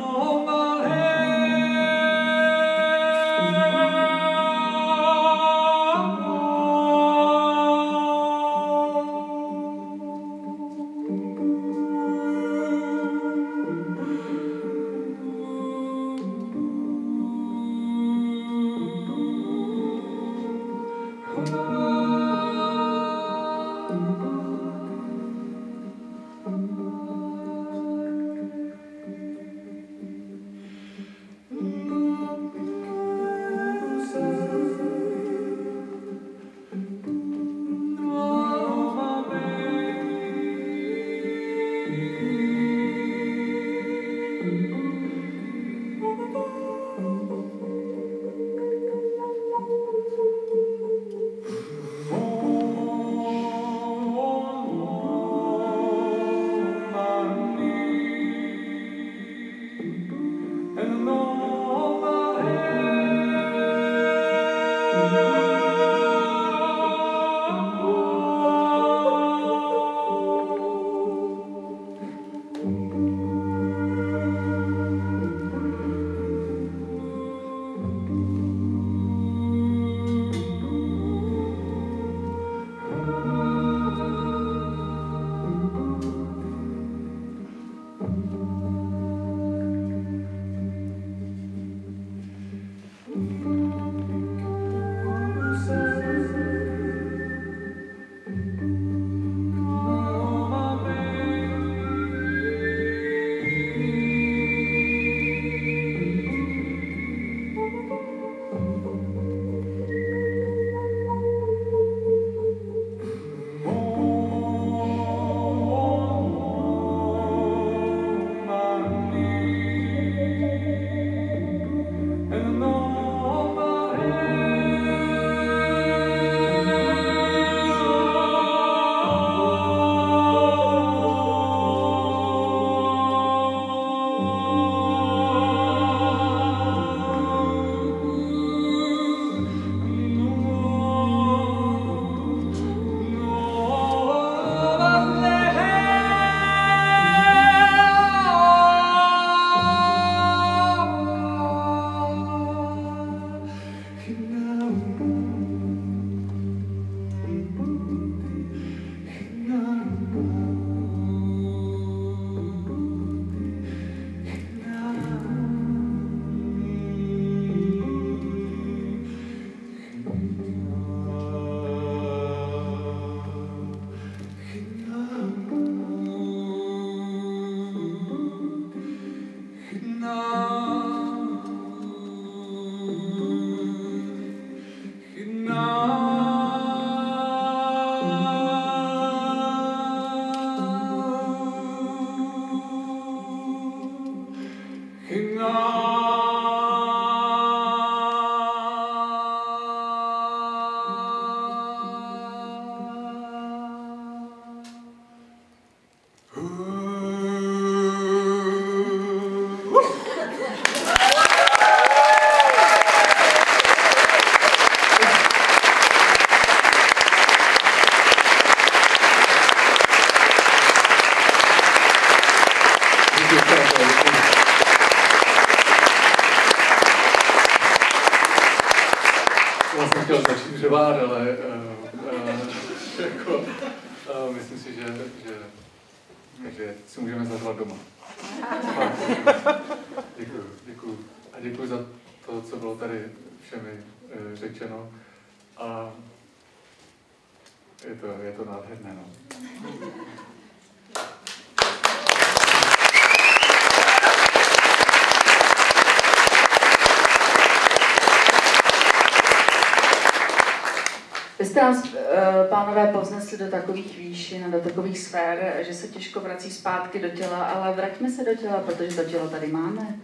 Speaker 1: Pánové, povznesli do takových výšin a do takových sfér, že se těžko vrací zpátky do těla, ale vraťme se do těla, protože to tělo tady máme.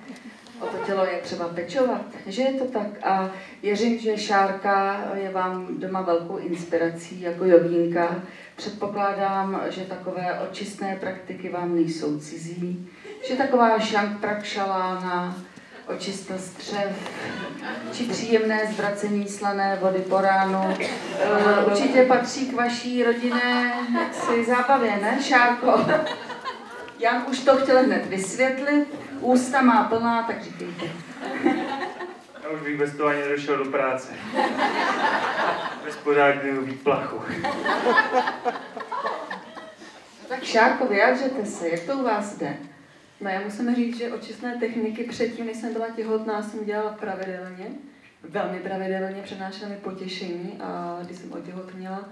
Speaker 1: O to tělo je třeba pečovat, že je to tak. A věřím, že Šárka je vám doma velkou inspirací jako jogínka. Předpokládám, že takové očistné praktiky vám nejsou cizí, že taková šank prakšalána, očista střev, či příjemné zvracení slané vody po ránu. E, určitě patří k vaší rodinné jaksi, zábavě, ne, Šárko? Jan už to chtěl hned vysvětlit, ústa má plná, tak říkejte.
Speaker 3: Já už bych bez toho ani nedošel do práce. Bez pořádného výplachu.
Speaker 1: Tak Šárko, vyjádřete se, jak to u vás jde?
Speaker 4: No já musím říct, že očistné techniky předtím, než jsem byla těhotná, jsem dělala pravidelně. Velmi pravidelně přenášela mi potěšení a když jsem otěhotněla,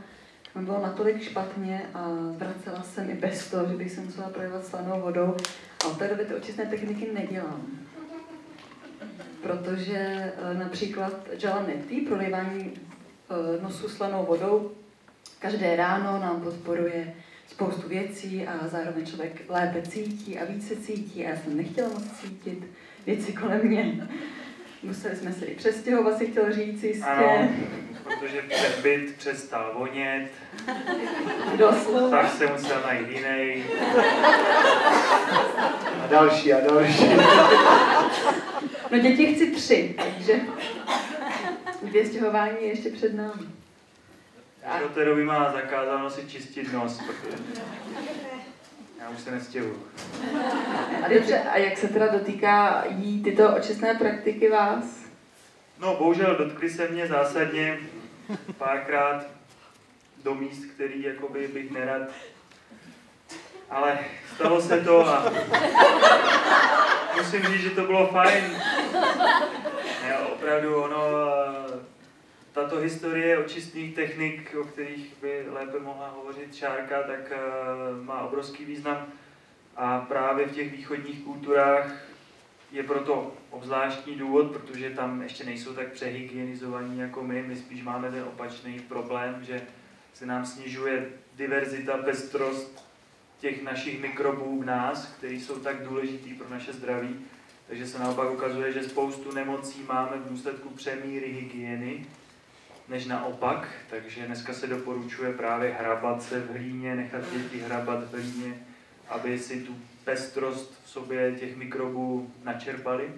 Speaker 4: mi bylo natolik špatně a vracela jsem i bez toho, že bych se musela projevat slanou vodou. A od té doby ty očistné techniky nedělám. Protože e, například Jala Netty, prolivání e, nosu slanou vodou, každé ráno nám podporuje spoustu věcí a zároveň člověk lépe cítí a více cítí a já jsem nechtěla moc cítit věci kolem mě. Museli jsme se i přestěhovat, si chtěl říct jistě.
Speaker 3: Ano, protože ten byt přestal vonět,
Speaker 1: Doslova.
Speaker 3: tak se musel najít jiný.
Speaker 2: A další a další.
Speaker 4: No děti chci tři, takže dvě stěhování je ještě před námi.
Speaker 3: Do té doby má zakázáno si čistit nos, protože já už se nestěhuju.
Speaker 1: A dobře, a jak se teda dotýká jí tyto očistné praktiky vás?
Speaker 3: No, bohužel dotkli se mě zásadně párkrát do míst, který jakoby bych nerad. Ale stalo se to a musím říct, že to bylo fajn. Ne, opravdu ono, tato historie očistných technik, o kterých by lépe mohla hovořit Šárka, tak má obrovský význam. A právě v těch východních kulturách je proto obzvláštní důvod, protože tam ještě nejsou tak přehygienizovaní jako my. My spíš máme ten opačný problém, že se nám snižuje diverzita, pestrost těch našich mikrobů v nás, které jsou tak důležitý pro naše zdraví. Takže se naopak ukazuje, že spoustu nemocí máme v důsledku přemíry hygieny, než naopak. Takže dneska se doporučuje právě hrabat se v hlíně, nechat děti hrabat v hlíně, aby si tu pestrost v sobě těch mikrobů načerpali.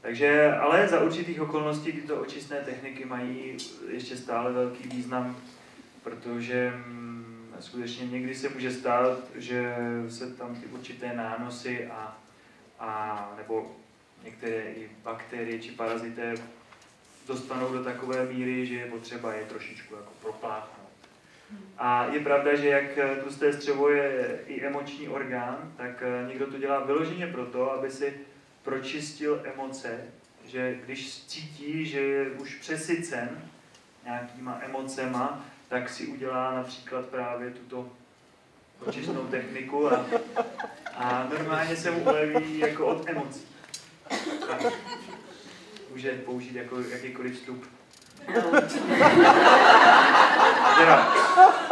Speaker 3: Takže, ale za určitých okolností tyto očistné techniky mají ještě stále velký význam, protože mm, skutečně někdy se může stát, že se tam ty určité nánosy a, a nebo některé i bakterie či parazité dostanou do takové míry, že je potřeba je trošičku jako propláchnout. A je pravda, že jak tlusté střevo je i emoční orgán, tak někdo to dělá vyloženě proto, aby si pročistil emoce, že když cítí, že je už přesycen nějakýma emocema, tak si udělá například právě tuto očistnou techniku a, a normálně se mu uleví jako od emocí. Může použít jako jakýkoliv vstup. Teda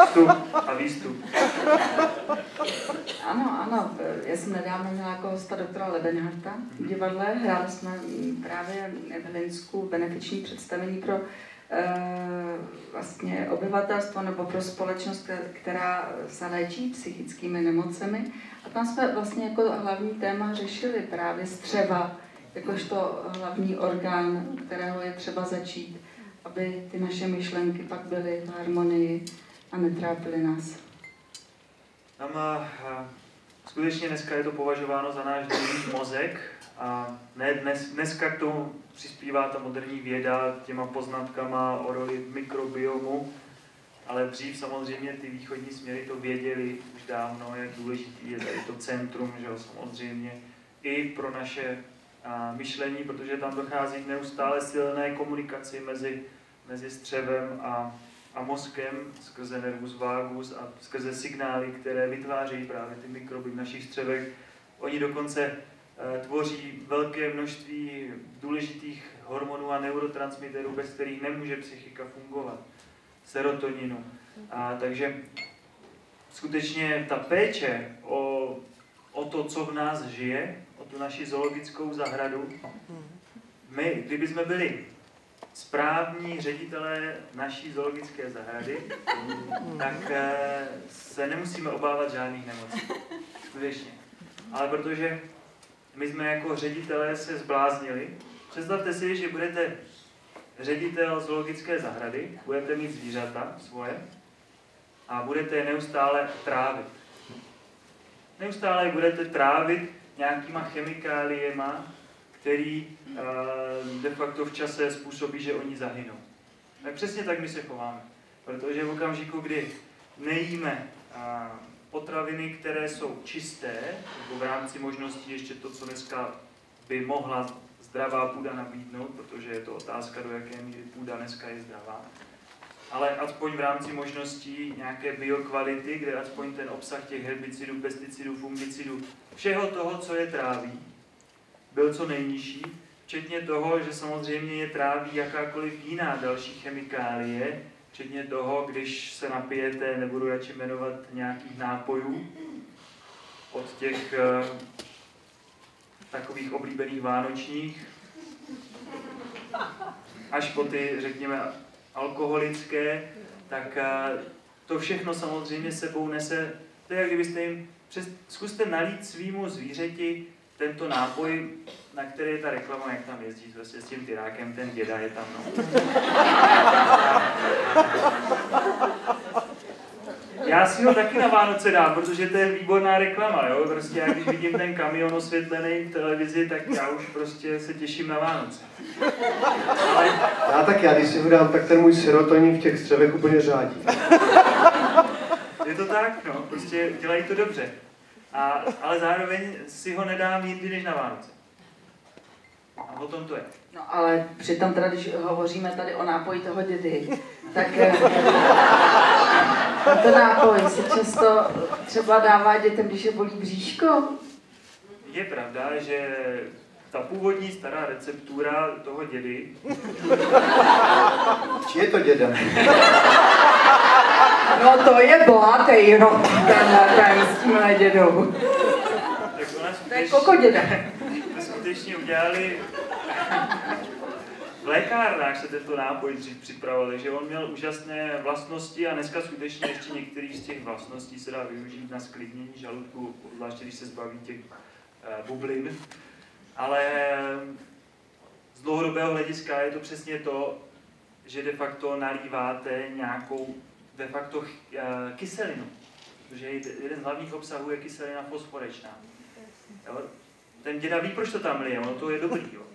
Speaker 3: vstup a výstup.
Speaker 1: Ano, ano. Já jsem nedávno měla jako hosta doktora Lebenharta v divadle. Hráli jsme právě v Linsku benefiční představení pro e, vlastně obyvatelstvo nebo pro společnost, která se léčí psychickými nemocemi. A tam jsme vlastně jako hlavní téma řešili právě střeva, jakožto hlavní orgán, kterého je třeba začít, aby ty naše myšlenky pak byly v harmonii a netrápily nás.
Speaker 3: Tam a, skutečně dneska je to považováno za náš druhý mozek a ne dnes, dneska k tomu přispívá ta moderní věda těma poznatkama o roli mikrobiomu, ale dřív samozřejmě ty východní směry to věděli už dávno, jak důležitý je tady to centrum, že jo, samozřejmě, i pro naše myšlení, protože tam dochází k neustále silné komunikaci mezi, mezi střevem a, a mozkem skrze nervus vagus a skrze signály, které vytvářejí právě ty mikroby v našich střevech. Oni dokonce e, tvoří velké množství důležitých hormonů a neurotransmiterů, bez kterých nemůže psychika fungovat serotoninu. A, takže skutečně ta péče o, o to, co v nás žije, tu naši zoologickou zahradu, my, kdyby jsme byli správní ředitelé naší zoologické zahrady, tak e, se nemusíme obávat žádných nemocí. Skutečně. Ale protože my jsme jako ředitelé se zbláznili, představte si, že budete ředitel zoologické zahrady, budete mít zvířata svoje a budete je neustále trávit. Neustále budete trávit nějakýma chemikáliema, který uh, de facto v čase způsobí, že oni zahynou. Tak přesně tak my se chováme. Protože v okamžiku, kdy nejíme uh, potraviny, které jsou čisté, nebo v rámci možností ještě to, co dneska by mohla zdravá půda nabídnout, protože je to otázka, do jaké míry půda dneska je zdravá. Ale aspoň v rámci možností nějaké biokvality, kde aspoň ten obsah těch herbicidů, pesticidů, fungicidů, všeho toho, co je tráví, byl co nejnižší, včetně toho, že samozřejmě je tráví jakákoliv jiná další chemikálie, včetně toho, když se napijete, nebudu radši jmenovat nějakých nápojů, od těch eh, takových oblíbených vánočních, až po ty, řekněme, alkoholické, tak to všechno samozřejmě sebou nese, to je, kdybyste jim, přes, zkuste nalít svýmu zvířeti tento nápoj, na který je ta reklama, jak tam jezdí prostě s tím tyrákem, ten děda je tam, no. Já si ho taky na Vánoce dám, protože to je výborná reklama, jo? Prostě já když vidím ten kamion osvětlený v televizi, tak já už prostě se těším na Vánoce.
Speaker 2: Ale... Já tak já, když si ho dám, tak ten můj serotonin v těch střevech úplně řádí.
Speaker 3: Je to tak, no, prostě dělají to dobře. A, ale zároveň si ho nedám jindy než na Vánoce. A o tom to je.
Speaker 1: No ale přitom teda, když hovoříme tady o nápoji toho dědy, tak to nápoj se často třeba dává dětem, když je bolí bříško.
Speaker 3: Je pravda, že ta původní stará receptura toho dědy...
Speaker 2: Či je to děda?
Speaker 1: No to je blatej rok, ten, ten s tímhle dědou.
Speaker 3: Tak ona skutečně,
Speaker 1: to je koko děda.
Speaker 3: skutečně udělali v lékárnách se tento nápoj dřív připravoval, že on měl úžasné vlastnosti a dneska skutečně ještě některých z těch vlastností se dá využít na sklidnění žaludku, zvláště když se zbaví těch uh, bublin. Ale z dlouhodobého hlediska je to přesně to, že de facto nalíváte nějakou de facto uh, kyselinu, protože jeden z hlavních obsahů je kyselina fosforečná. Ten děda ví, proč to tam lije, ono to je dobrý. Jo.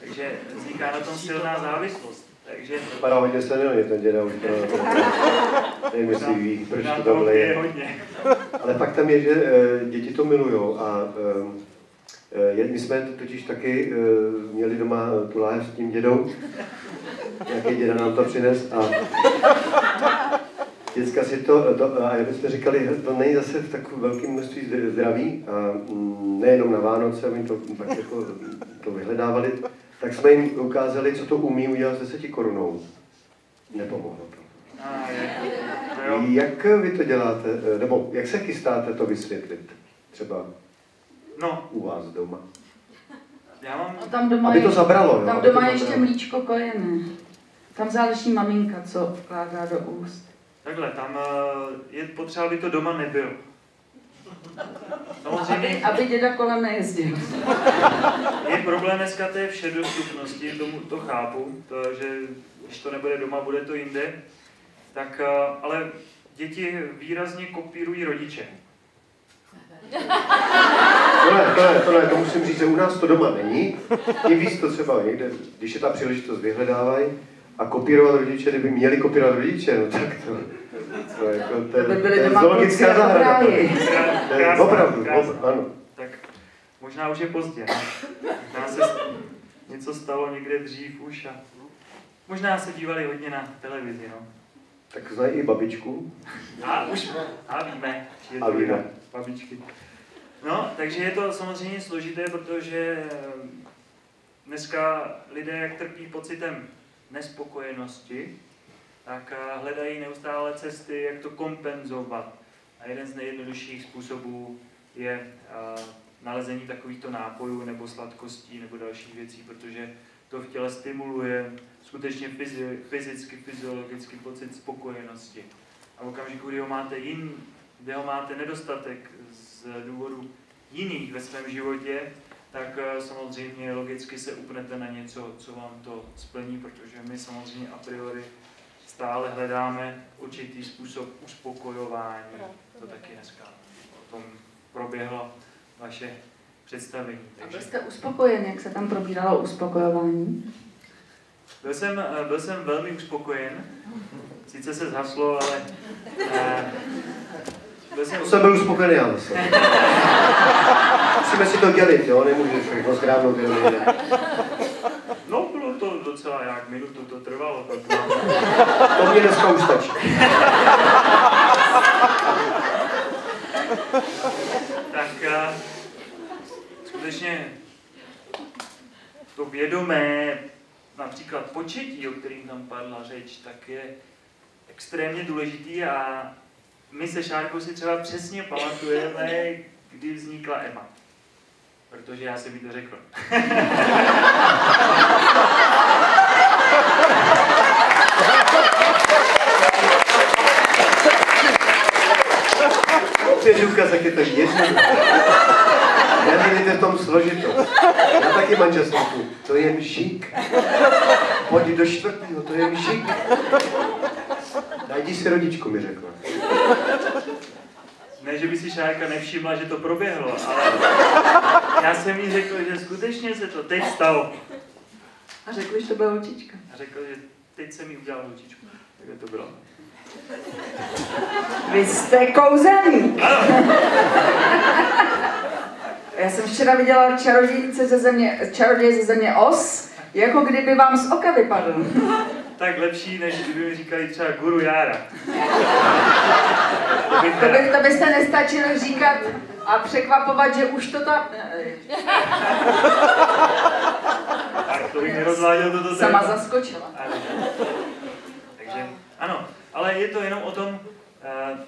Speaker 3: Takže vzniká na tom silná závislost. Takže...
Speaker 2: Vypadá hodně senilně ten děda už to, nevím, jestli ví, proč to tam leje. Ale pak tam je, že uh, děti to milujou a uh, my jsme totiž taky měli doma tu láhev s tím dědou. Nějaký děda nám to přines a děcka si to, to a jak jsme říkali, to není zase v takovém velkém množství zdraví a mm, nejenom na Vánoce, oni to pak jako to vyhledávali, tak jsme jim ukázali, co to umí udělat s deseti korunou. Nepomohlo to. Jak vy to děláte, nebo jak se chystáte to vysvětlit? Třeba no. u vás doma.
Speaker 3: Já mám...
Speaker 1: No, tam doma
Speaker 2: Aby to zabralo,
Speaker 1: Tam doma je ještě mlíčko kojené. Tam záleží maminka, co vkládá do úst.
Speaker 3: Takhle, tam eh, je potřeba, aby to doma nebylo.
Speaker 1: Samozřejmě, aby, aby děda kolem nejezdil.
Speaker 3: Je problém dneska té všedostupnosti, tomu to chápu, to, že když to nebude doma, bude to jinde. Tak, eh, ale děti výrazně kopírují rodiče.
Speaker 2: To ne, to ne, to ne, to musím říct, že u nás to doma není. I víc to třeba někde, když je ta příležitost, vyhledávají. A kopírovat rodiče, kdyby měli kopírovat rodiče, no tak to, to, jako, to,
Speaker 1: To by
Speaker 2: je
Speaker 1: doma
Speaker 2: zoologická zahrada. je. Je
Speaker 3: krásná,
Speaker 2: Opravdu,
Speaker 3: krásná.
Speaker 2: op- ano.
Speaker 3: Tak možná už je pozdě. Možná se něco stalo někde dřív už a možná se dívali hodně na televizi, no.
Speaker 2: Tak znají i babičku.
Speaker 3: A už, a víme, že je
Speaker 2: A
Speaker 3: to
Speaker 2: víme.
Speaker 3: babičky. No, takže je to samozřejmě složité, protože eh, dneska lidé, jak trpí pocitem nespokojenosti, tak hledají neustále cesty, jak to kompenzovat. A jeden z nejjednodušších způsobů je nalezení takovýchto nápojů nebo sladkostí nebo dalších věcí, protože to v těle stimuluje skutečně fyzi- fyzicky, fyziologicky pocit spokojenosti. A v okamžiku, kdy ho máte jin, kde ho máte nedostatek z důvodu jiných ve svém životě, tak samozřejmě logicky se upnete na něco, co vám to splní, protože my samozřejmě a priori stále hledáme určitý způsob uspokojování. To taky dneska o tom proběhlo vaše představení.
Speaker 1: A byl
Speaker 3: Takže
Speaker 1: jste uspokojen, jak se tam probíralo uspokojování?
Speaker 3: byl jsem, eh, byl jsem velmi uspokojen, sice se zhaslo, ale eh, byl jsem
Speaker 2: To jsem byl uspokojený já. Musíme si to dělit, jo, nemůže všechno zhrávnout jenom jeden.
Speaker 3: No, bylo to docela jak minutu to trvalo, tak mám.
Speaker 2: To mě dneska už stačí.
Speaker 3: tak a, skutečně to vědomé, například početí, o kterým tam padla řeč, tak je extrémně důležitý a my se Šárkou si třeba přesně pamatujeme, kdy vznikla Emma. Protože já jsem jí to řekl.
Speaker 2: Důkaz, jak je to jednoduché. Nevidíte v tom složitost. Já taky manželství. To je mšík. Pojď do čtvrtého, to je mšík. Najdi si rodičku, mi řekla.
Speaker 3: Ne, že by si Šárka nevšimla, že to proběhlo, ale já jsem jí řekl, že skutečně se to teď stalo.
Speaker 1: A řekli, že to byla holčička.
Speaker 3: A řekl, že teď jsem jí udělal ručičku. Tak to bylo.
Speaker 1: Vy jste kouzelník. Já jsem včera viděla čarodějnice ze země, čaroděje ze země Os, jako kdyby vám z oka vypadl.
Speaker 3: tak lepší, než kdyby mi říkali třeba guru Jára. To
Speaker 1: by, to byste nestačili říkat a překvapovat, že už to tam...
Speaker 3: Tak to bych nerozváděl toto
Speaker 1: Sama
Speaker 3: téma.
Speaker 1: zaskočila.
Speaker 3: Ano. Je to jenom o tom, eh,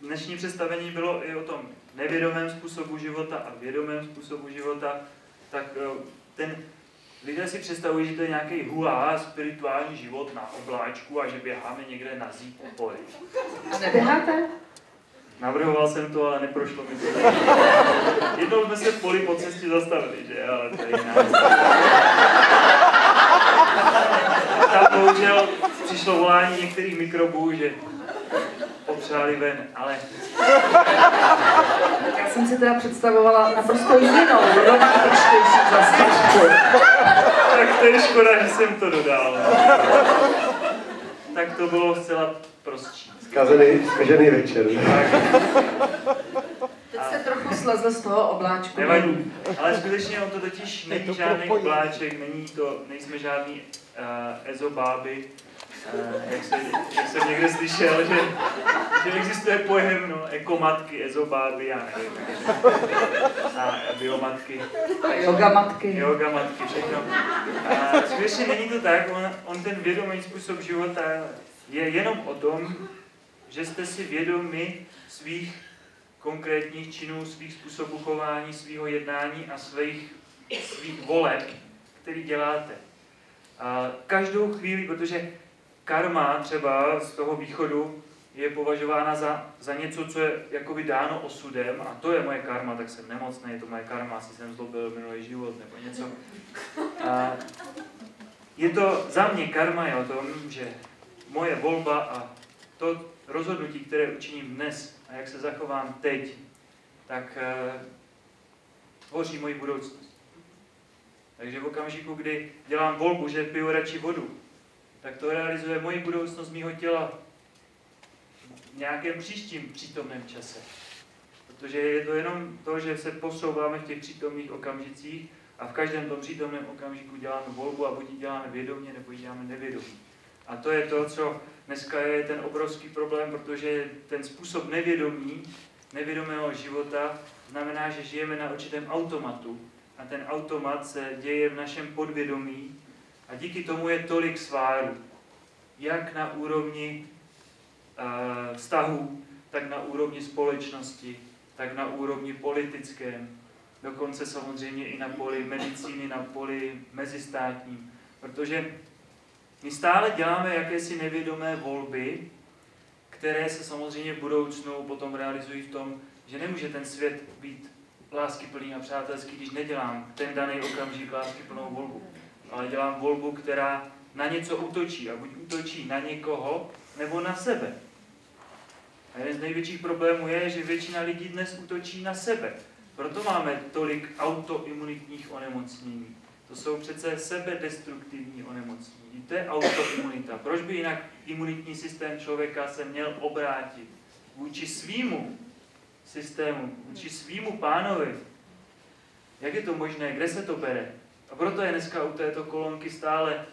Speaker 3: dnešní představení bylo i o tom nevědomém způsobu života a vědomém způsobu života, tak eh, ten lidé si představují, že to je nějaký huá spirituální život na obláčku a že běháme někde na zí po poli.
Speaker 1: A neběháte?
Speaker 3: Navrhoval jsem to, ale neprošlo mi to. Jednou jsme se v poli po cestě zastavili, že? Ale to je jiná. Tam bohužel přišlo volání některých mikrobů, že popřáli ven, ale
Speaker 1: Já jsem si teda představovala naprosto jinou, romantičtější zastávku.
Speaker 3: tak to je škoda, že jsem to dodal. Tak to bylo zcela prostší.
Speaker 2: Zkažený, zkažený večer.
Speaker 1: Teď se trochu slezl z toho obláčku.
Speaker 3: Nevadí. Ale skutečně on to totiž není žádný obláček, není to, nejsme žádný uh, ezobáby, jak, se, jak jsem někde slyšel, že, že existuje pojem no, ekomatky, ezobáby, já nevím. A biomatky,
Speaker 1: Yoga matky.
Speaker 3: yoga matky, všechno. A skutečně není to tak, on, on ten vědomý způsob života je jenom o tom, že jste si vědomi svých konkrétních činů, svých způsobů chování, svého jednání a svých, svých voleb, který děláte. A každou chvíli, protože karma třeba z toho východu je považována za, za něco, co je jakoby dáno osudem a to je moje karma, tak jsem nemocný, je to moje karma, asi jsem zlobil minulý život nebo něco. A je to, za mě karma je o tom, že moje volba a to rozhodnutí, které učiním dnes a jak se zachovám teď, tak tvoří moji budoucnost. Takže v okamžiku, kdy dělám volbu, že piju radši vodu, tak to realizuje moji budoucnost mýho těla v nějakém příštím přítomném čase. Protože je to jenom to, že se posouváme v těch přítomných okamžicích a v každém tom přítomném okamžiku děláme volbu a buď ji děláme vědomě, nebo ji děláme nevědomě. A to je to, co dneska je ten obrovský problém, protože ten způsob nevědomí, nevědomého života, znamená, že žijeme na určitém automatu. A ten automat se děje v našem podvědomí a díky tomu je tolik svárů. Jak na úrovni vztahů, tak na úrovni společnosti, tak na úrovni politickém, dokonce samozřejmě i na poli medicíny, na poli mezistátním. Protože my stále děláme jakési nevědomé volby, které se samozřejmě v budoucnu potom realizují v tom, že nemůže ten svět být láskyplný a přátelský, když nedělám ten daný okamžik láskyplnou volbu. Ale dělám volbu, která na něco útočí. A buď útočí na někoho, nebo na sebe. A jeden z největších problémů je, že většina lidí dnes útočí na sebe. Proto máme tolik autoimunitních onemocnění. To jsou přece sebedestruktivní onemocnění. To je autoimunita. Proč by jinak imunitní systém člověka se měl obrátit vůči svýmu systému, vůči svýmu pánovi? Jak je to možné? Kde se to bere? A proto je dneska u této kolonky stále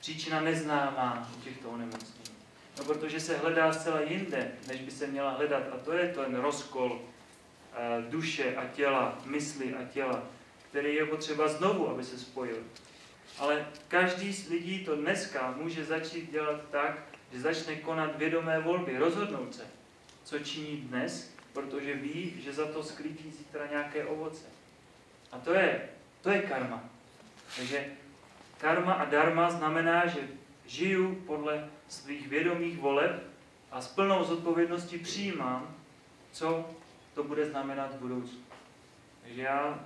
Speaker 3: příčina neznámá u těchto onemocnění. No protože se hledá zcela jinde, než by se měla hledat. A to je ten rozkol eh, duše a těla, mysli a těla který je potřeba znovu, aby se spojil. Ale každý z lidí to dneska může začít dělat tak, že začne konat vědomé volby, rozhodnout se, co činí dnes, protože ví, že za to sklidí zítra nějaké ovoce. A to je, to je karma. Takže karma a dharma znamená, že žiju podle svých vědomých voleb a s plnou zodpovědností přijímám, co to bude znamenat v budoucnu. Takže já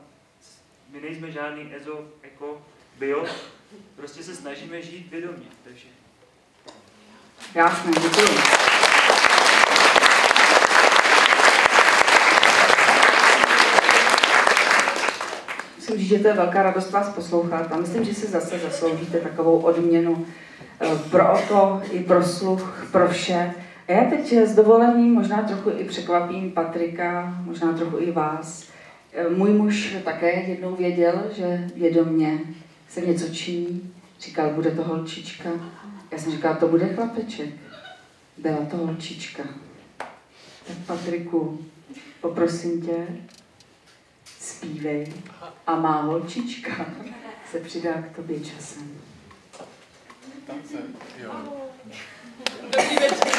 Speaker 3: my nejsme žádný ezo, jako bio, prostě se snažíme žít vědomě, to je
Speaker 1: děkuji. Říct, že to je velká radost vás poslouchat a myslím, že si zase zasloužíte takovou odměnu eh, pro oko i pro sluch, pro vše. A já teď s dovolením možná trochu i překvapím Patrika, možná trochu i vás. Eh, můj muž také jednou věděl, že vědomně se něco činí. Říkal, bude to holčička. Já jsem říkala, to bude chlapeček. Byla to holčička. Tak Patriku, poprosím tě, zpívej a má holčička se přidá k tobě časem.
Speaker 5: Tam se, jo.
Speaker 6: Dobrý večer.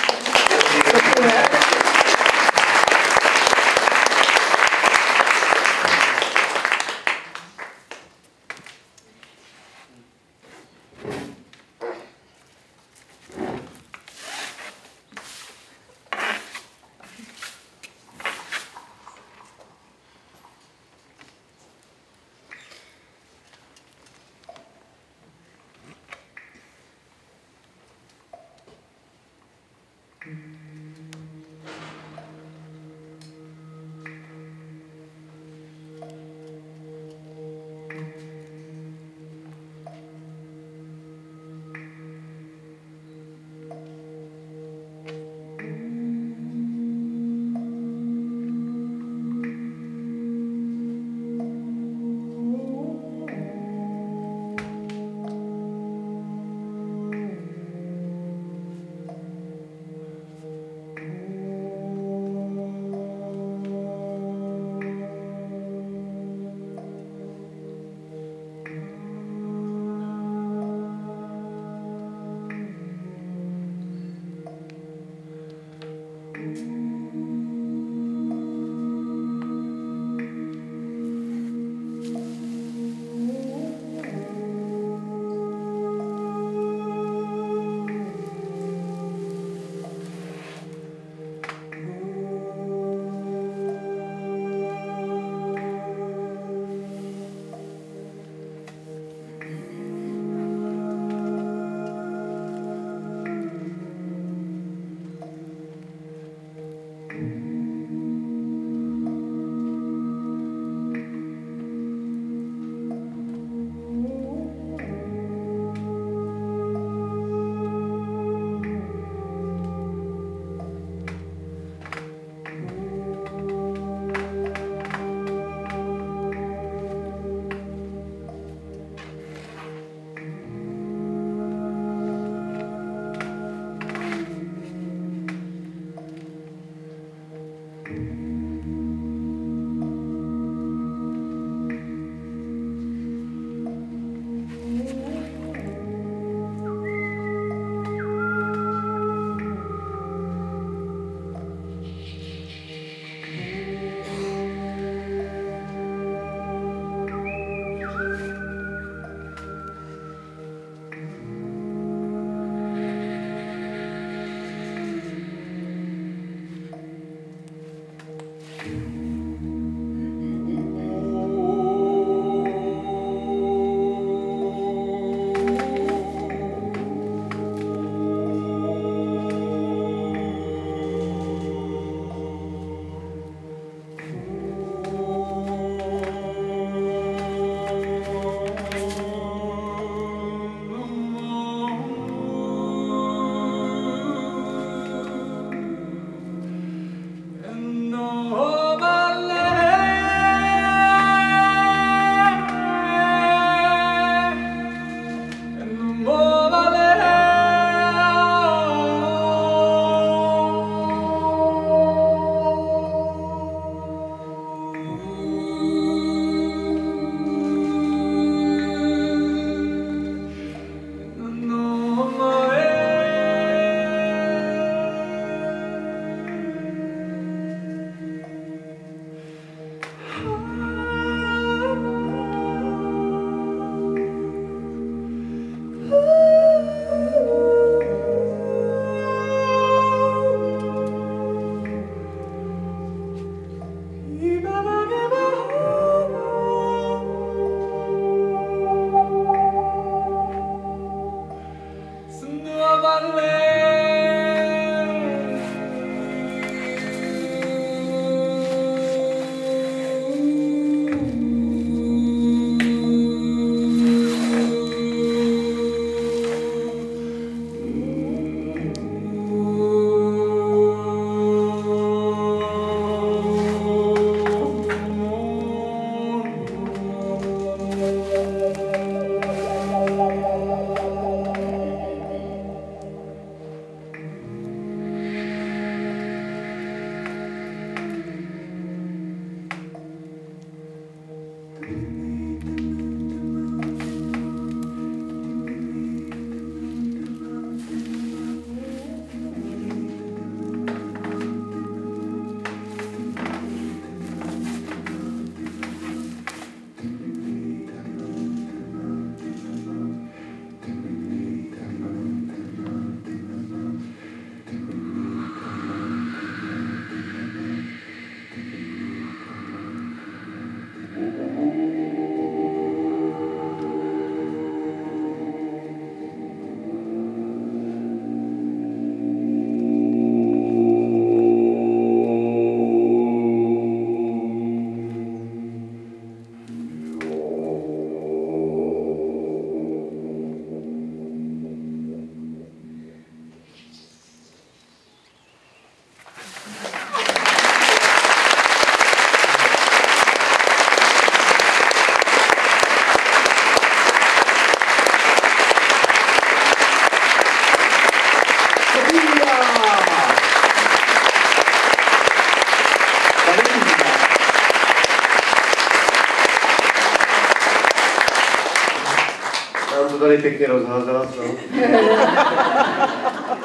Speaker 2: Nám to tady pěkně rozházela, co?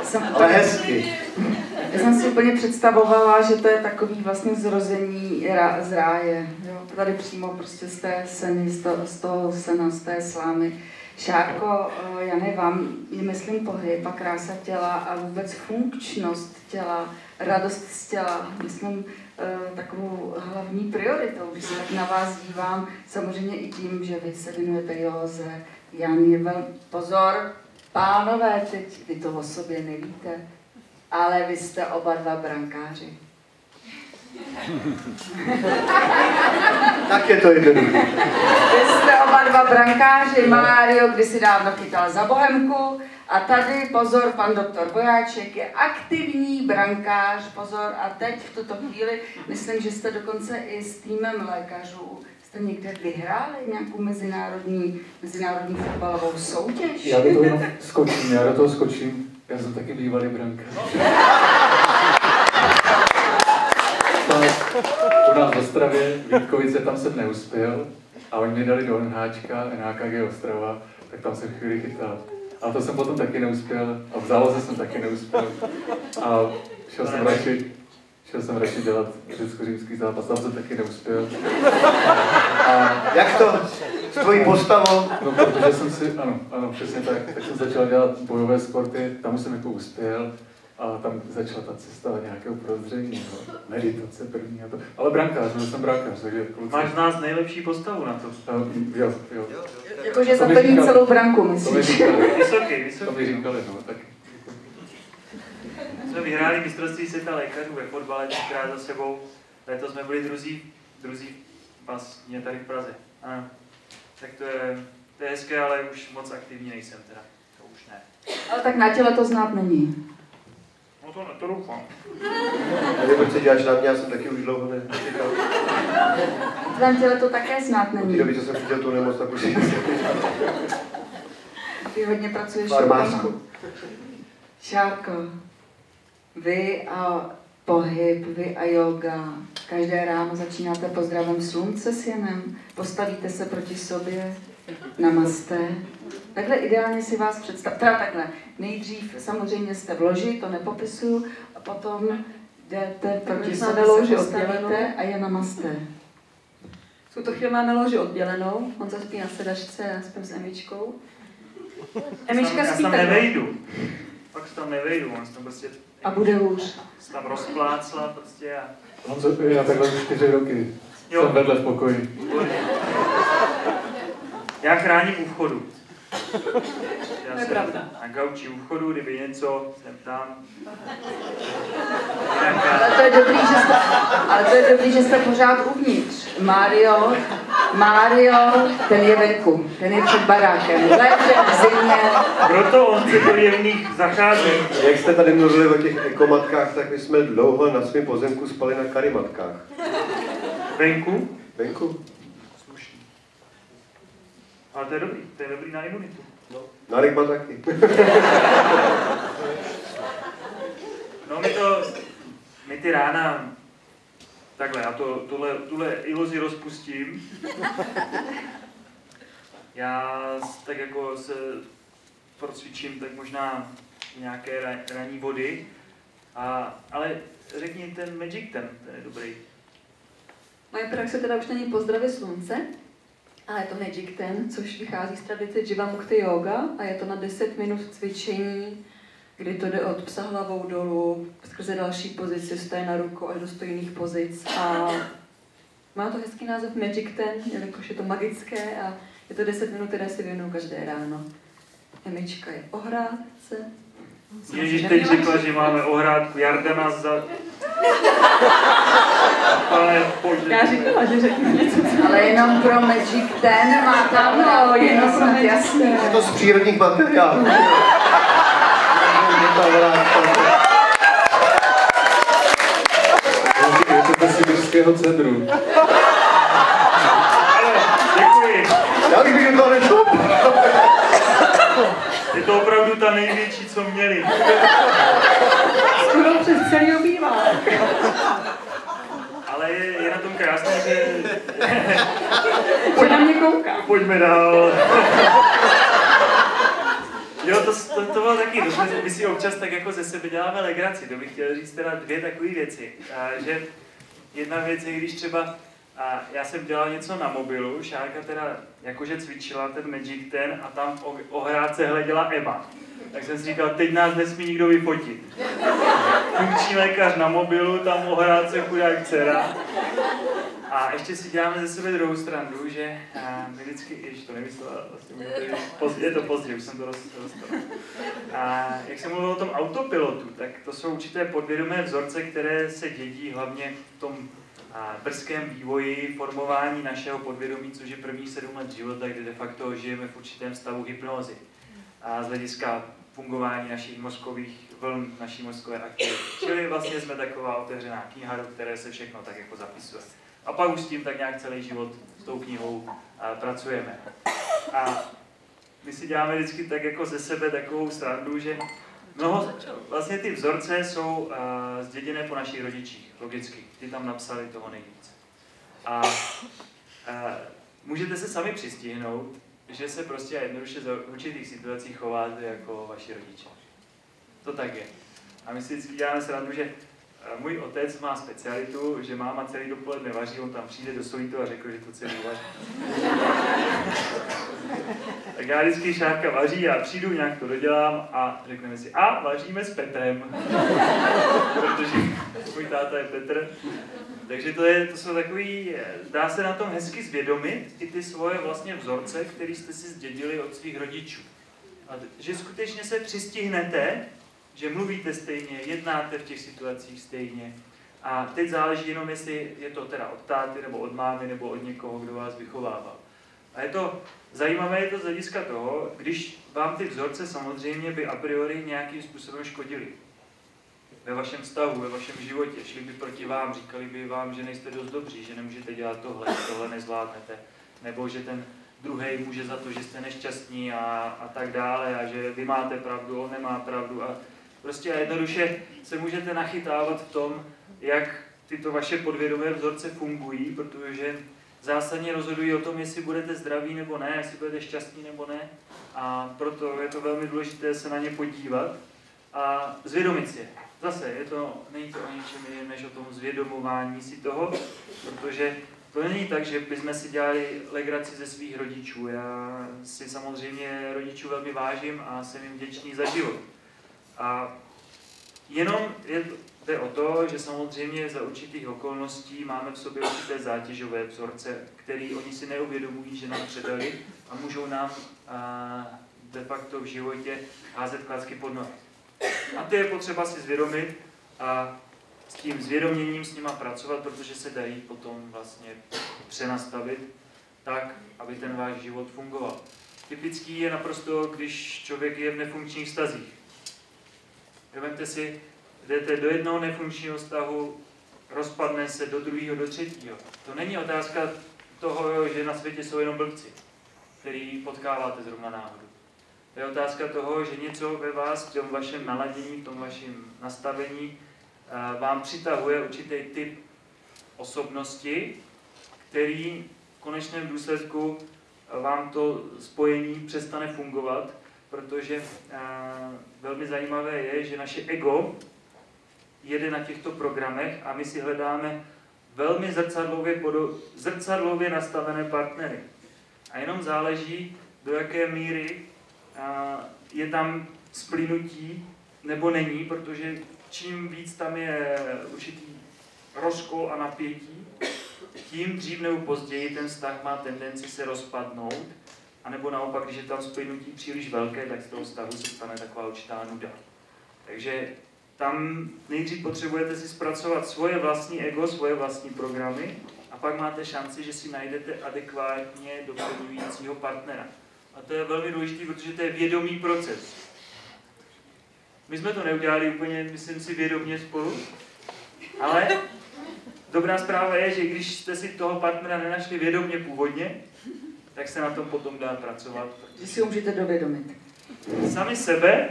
Speaker 1: Jsem,
Speaker 2: Ale hezky.
Speaker 1: Já jsem si úplně představovala, že to je takový vlastně zrození z ráje. Jo? Tady přímo prostě z té seny, z, to, z toho sena, z té slámy. Šárko, eh, Jany, vám je myslím pohyb a krása těla a vůbec funkčnost těla, radost z těla, myslím eh, takovou hlavní prioritou, když se tak na vás dívám, samozřejmě i tím, že vy se věnujete józe, Jan je vel... Pozor, pánové, teď vy to o sobě nevíte, ale vy jste oba dva brankáři.
Speaker 2: Tak je to jednoduché.
Speaker 1: Vy jste oba dva brankáři, Mário kdysi dávno chytal za Bohemku. A tady, pozor, pan doktor Bojáček je aktivní brankář, pozor, a teď v tuto chvíli, myslím, že jste dokonce i s týmem lékařů, jste někde vyhráli nějakou mezinárodní, mezinárodní fotbalovou soutěž?
Speaker 5: Já do toho jenom skočím, já do toho skočím. Já jsem taky bývalý brankář. u nás v Ostravě, Vítkovice, tam jsem neuspěl a oni mě dali do NHčka, NHKG Ostrava, tak tam jsem chvíli chytal. A to jsem potom taky neuspěl a v záloze jsem taky neuspěl. A šel jsem radši, šel jsem radši dělat řecko-římský zápas, tam jsem taky neuspěl. A
Speaker 2: Jak to s tvojí postavou?
Speaker 5: No, protože jsem si, ano, ano, přesně tak, tak jsem začal dělat bojové sporty, tam jsem jako uspěl a tam začala ta cesta nějakého prozření, no, meditace první a to. Ale brankář, byl jsem brankář, takže kluci.
Speaker 3: Máš z nás nejlepší postavu na to.
Speaker 5: Um, jo, jo.
Speaker 1: Jakože zaplní celou branku,
Speaker 5: To mi
Speaker 1: myslíš?
Speaker 5: říkali,
Speaker 3: Vysoký,
Speaker 5: to mi
Speaker 3: vysoký.
Speaker 5: říkali, no, tak.
Speaker 3: Jsme vyhráli mistrovství světa lékařů ve fotbale třikrát za sebou. Letos jsme byli druzí, druzí vlastně tady v Praze. Ano. Tak to je, to je hezké, ale už moc aktivní nejsem teda. To už ne.
Speaker 1: Ale tak na těle to znát není.
Speaker 3: No to, to doufám.
Speaker 2: Proč se díváš na mě, já jsem taky už dlouho nečekal.
Speaker 1: V tvém těle to také znát
Speaker 2: Od té
Speaker 1: není.
Speaker 2: doby, co jsem viděl tu nemoc, tak už
Speaker 1: Ty hodně pracuješ
Speaker 2: Farmářku.
Speaker 1: Šárko, vy a pohyb, vy a yoga. Každé ráno začínáte pozdravem slunce s Janem, postavíte se proti sobě, namaste. Takhle ideálně si vás představ. Teda takhle, nejdřív samozřejmě jste v loži, to nepopisuju, a potom jdete proti sobě,
Speaker 4: loži
Speaker 1: se postavíte a je namaste.
Speaker 4: V tuto chvíli máme loži oddělenou, on zaspí na sedačce, já spím s Emičkou. Emička
Speaker 3: já se
Speaker 4: spí
Speaker 3: tam
Speaker 4: takhle.
Speaker 3: nevejdu. Pak se tam nevejdu, on se tam prostě
Speaker 1: A bude hůř.
Speaker 3: se tam rozplácla prostě a...
Speaker 5: Honzo, já takhle už čtyři roky.
Speaker 3: Jo.
Speaker 5: Jsem vedle v pokoji.
Speaker 3: Já chráním u vchodu. Já
Speaker 4: To je
Speaker 3: jsem
Speaker 4: pravda.
Speaker 3: Na gauči u vchodu, kdyby něco, jsem tam.
Speaker 1: Ale to je dobrý, že jste, ale to je dobrý, že jste pořád uvnitř. Mario, Mario, ten je venku, ten je před barákem. V létě, v zimě.
Speaker 3: Proto on chce do jemných zacházet.
Speaker 2: Jak jste tady mluvili o těch ekomatkách, tak my jsme dlouho na svém pozemku spali na karimatkách.
Speaker 3: Venku?
Speaker 2: Venku?
Speaker 3: Slušný. Ale to je dobrý, to je dobrý na imunitu.
Speaker 2: Narek má taky.
Speaker 3: No my to, my ty rána, takhle, já to, tohle, tuhle iluzi rozpustím. Já tak jako se procvičím tak možná nějaké ra, ranní vody, a, ale řekni ten Magic ten, ten je dobrý.
Speaker 4: Moje praxe teda už není pozdravy slunce, ale je to Magic Ten, což vychází z tradice Jivamukti Yoga a je to na 10 minut cvičení, kdy to jde od psa hlavou dolů, skrze další pozici, stojí na rukou až do stojných pozic a má to hezký název Magic Ten, jelikož je to magické a je to 10 minut, které si věnuju každé ráno. Emička je ohrádce.
Speaker 3: Ježíš teď řekla, že máme ohrádku, Jarda nás za... Ale bože.
Speaker 4: Já říkala, že řeknu něco.
Speaker 1: Ale jenom pro Magic ten má tam
Speaker 4: Ano, jenom
Speaker 1: jenom
Speaker 4: pro
Speaker 1: snad
Speaker 4: Magic
Speaker 1: jasné.
Speaker 2: Je to z přírodních materiálů. Je to
Speaker 5: to ze sibirského cedru.
Speaker 3: Děkuji.
Speaker 2: Já bych do toho nešel.
Speaker 3: Je to opravdu ta největší, co měli.
Speaker 4: Skoro přes celý obývák.
Speaker 3: Ale je, je na tom krásné, že...
Speaker 4: Že na mě kouká.
Speaker 3: Pojďme dál. Jo, to, to, to bylo taky, to jsme, my si občas tak jako ze sebe děláme legraci, to bych chtěl říct teda dvě takové věci. A, že jedna věc je, když třeba a já jsem dělal něco na mobilu, Šárka teda jakože cvičila ten Magic ten a tam o, o hrádce hleděla Ema. Tak jsem si říkal, teď nás nesmí nikdo vyfotit. Funkční lékař na mobilu, tam o hrádce chudák dcera. A ještě si děláme ze sebe druhou stranu, že my vždycky, ještě to nemyslela, vlastně pozdě, je to pozdě, už jsem to dostal. A jak jsem mluvil o tom autopilotu, tak to jsou určité podvědomé vzorce, které se dědí hlavně v tom brzkém vývoji, formování našeho podvědomí, což je první sedm let života, kdy de facto žijeme v určitém stavu hypnózy. A z hlediska fungování našich mozkových vln, naší mozkové aktivity. Čili vlastně jsme taková otevřená kniha, do které se všechno tak jako zapisuje. A pak už s tím tak nějak celý život s tou knihou a, pracujeme. A my si děláme vždycky tak jako ze sebe takovou srandu, že mnoho, vlastně ty vzorce jsou uh, zděděné po našich rodičích, logicky. Ty tam napsali toho nejvíc. A uh, můžete se sami přistihnout, že se prostě jednoduše za určitých situacích chováte jako vaši rodiče. To tak je. A my si vždycky děláme srandu, že můj otec má specialitu, že máma celý dopoledne vaří, on tam přijde do solitu a řekl, že to celý vaří. tak já vždycky šárka vaří a přijdu, nějak to dodělám a řekneme si, a vaříme s Petrem. Protože můj táta je Petr. Takže to, je, to jsou takový, dá se na tom hezky zvědomit i ty svoje vlastně vzorce, které jste si zdědili od svých rodičů. A že skutečně se přistihnete že mluvíte stejně, jednáte v těch situacích stejně. A teď záleží jenom, jestli je to teda od táty, nebo od mámy, nebo od někoho, kdo vás vychovával. A je to zajímavé, je to z hlediska toho, když vám ty vzorce samozřejmě by a priori nějakým způsobem škodili. Ve vašem vztahu, ve vašem životě. Šli by proti vám, říkali by vám, že nejste dost dobří, že nemůžete dělat tohle, že tohle nezvládnete. Nebo že ten druhý může za to, že jste nešťastní a, a tak dále a že vy máte pravdu, on nemá pravdu. A Prostě jednoduše se můžete nachytávat v tom, jak tyto vaše podvědomé vzorce fungují, protože zásadně rozhodují o tom, jestli budete zdraví nebo ne, jestli budete šťastní nebo ne. A proto je to velmi důležité se na ně podívat a zvědomit si je. Zase, je to, není to o ničem jiném, než o tom zvědomování si toho, protože to není tak, že bychom si dělali legraci ze svých rodičů. Já si samozřejmě rodičů velmi vážím a jsem jim vděčný za život. A jenom je, jde o to, že samozřejmě za určitých okolností máme v sobě určité zátěžové vzorce, které oni si neuvědomují, že nám předali a můžou nám a, de facto v životě házet klacky pod nohy. A to je potřeba si zvědomit a s tím zvědoměním s nima pracovat, protože se dají potom vlastně přenastavit tak, aby ten váš život fungoval. Typický je naprosto, když člověk je v nefunkčních stazích. Vemte si, jdete do jednoho nefunkčního vztahu, rozpadne se do druhého, do třetího. To není otázka toho, že na světě jsou jenom blbci, který potkáváte zrovna náhodou. To je otázka toho, že něco ve vás, v tom vašem naladění, v tom vašem nastavení, eh, vám přitahuje určitý typ osobnosti, který v konečném důsledku vám to spojení přestane fungovat protože a, velmi zajímavé je, že naše ego jede na těchto programech a my si hledáme velmi zrcadlově, podo, zrcadlově nastavené partnery. A jenom záleží, do jaké míry a, je tam splynutí nebo není, protože čím víc tam je určitý rozkol a napětí, tím dřív nebo později ten vztah má tendenci se rozpadnout a nebo naopak, když je tam spojnutí příliš velké, tak z toho vztahu se stane taková určitá nuda. Takže tam nejdřív potřebujete si zpracovat svoje vlastní ego, svoje vlastní programy a pak máte šanci, že si najdete adekvátně doplňujícího partnera. A to je velmi důležité, protože to je vědomý proces. My jsme to neudělali úplně, myslím si, vědomě spolu, ale dobrá zpráva je, že když jste si toho partnera nenašli vědomě původně, tak se na tom potom dá pracovat.
Speaker 1: Že si ho můžete dovědomit.
Speaker 3: Sami sebe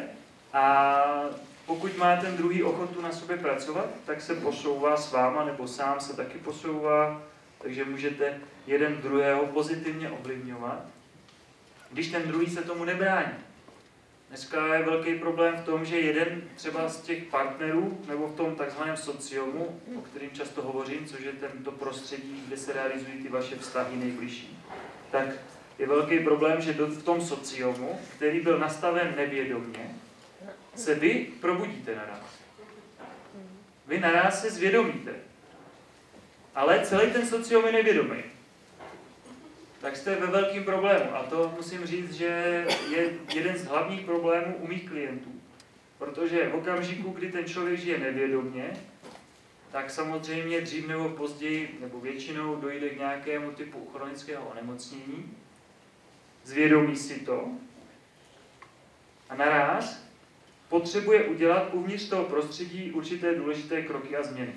Speaker 3: a pokud má ten druhý ochotu na sobě pracovat, tak se posouvá s váma, nebo sám se taky posouvá, takže můžete jeden druhého pozitivně ovlivňovat, když ten druhý se tomu nebrání. Dneska je velký problém v tom, že jeden třeba z těch partnerů, nebo v tom takzvaném sociomu, o kterým často hovořím, což je tento prostředí, kde se realizují ty vaše vztahy nejbližší, tak je velký problém, že v tom sociomu, který byl nastaven nevědomně, se vy probudíte naraz. Vy naraz se zvědomíte. Ale celý ten sociom je nevědomý tak jste ve velkém problému. A to musím říct, že je jeden z hlavních problémů u mých klientů. Protože v okamžiku, kdy ten člověk žije nevědomně, tak samozřejmě dřív nebo později, nebo většinou dojde k nějakému typu chronického onemocnění, zvědomí si to a naraz potřebuje udělat uvnitř toho prostředí určité důležité kroky a změny.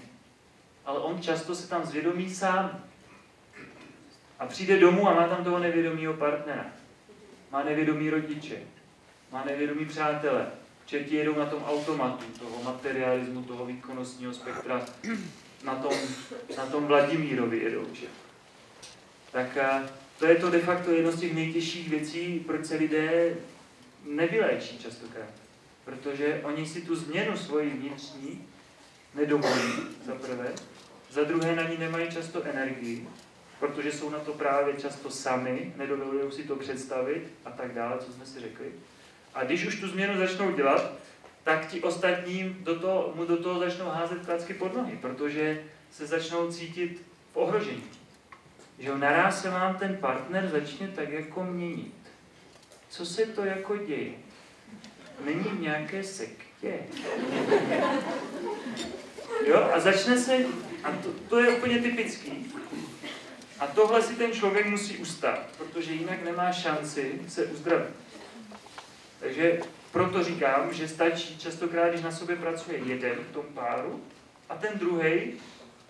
Speaker 3: Ale on často se tam zvědomí sám. A přijde domů a má tam toho nevědomího partnera. Má nevědomí rodiče. Má nevědomí přátele. Četí jedou na tom automatu, toho materialismu, toho výkonnostního spektra. Na tom, na tom Vladimírovi jedou. Že? Tak a to je to de facto jedno z těch nejtěžších věcí, proč se lidé nevyléčí častokrát. Protože oni si tu změnu svoji vnitřní nedovolí, za prvé. Za druhé na ní nemají často energii protože jsou na to právě často sami, nedovolují si to představit a tak dále, co jsme si řekli. A když už tu změnu začnou dělat, tak ti ostatní do toho, mu do toho začnou házet klacky pod nohy, protože se začnou cítit v ohrožení. Že naraz se vám ten partner začne tak jako měnit. Co se to jako děje? Není v nějaké sektě. Jo, a začne se, a to, to je úplně typický, a tohle si ten člověk musí ustát, protože jinak nemá šanci se uzdravit. Takže proto říkám, že stačí častokrát, když na sobě pracuje jeden v tom páru a ten druhý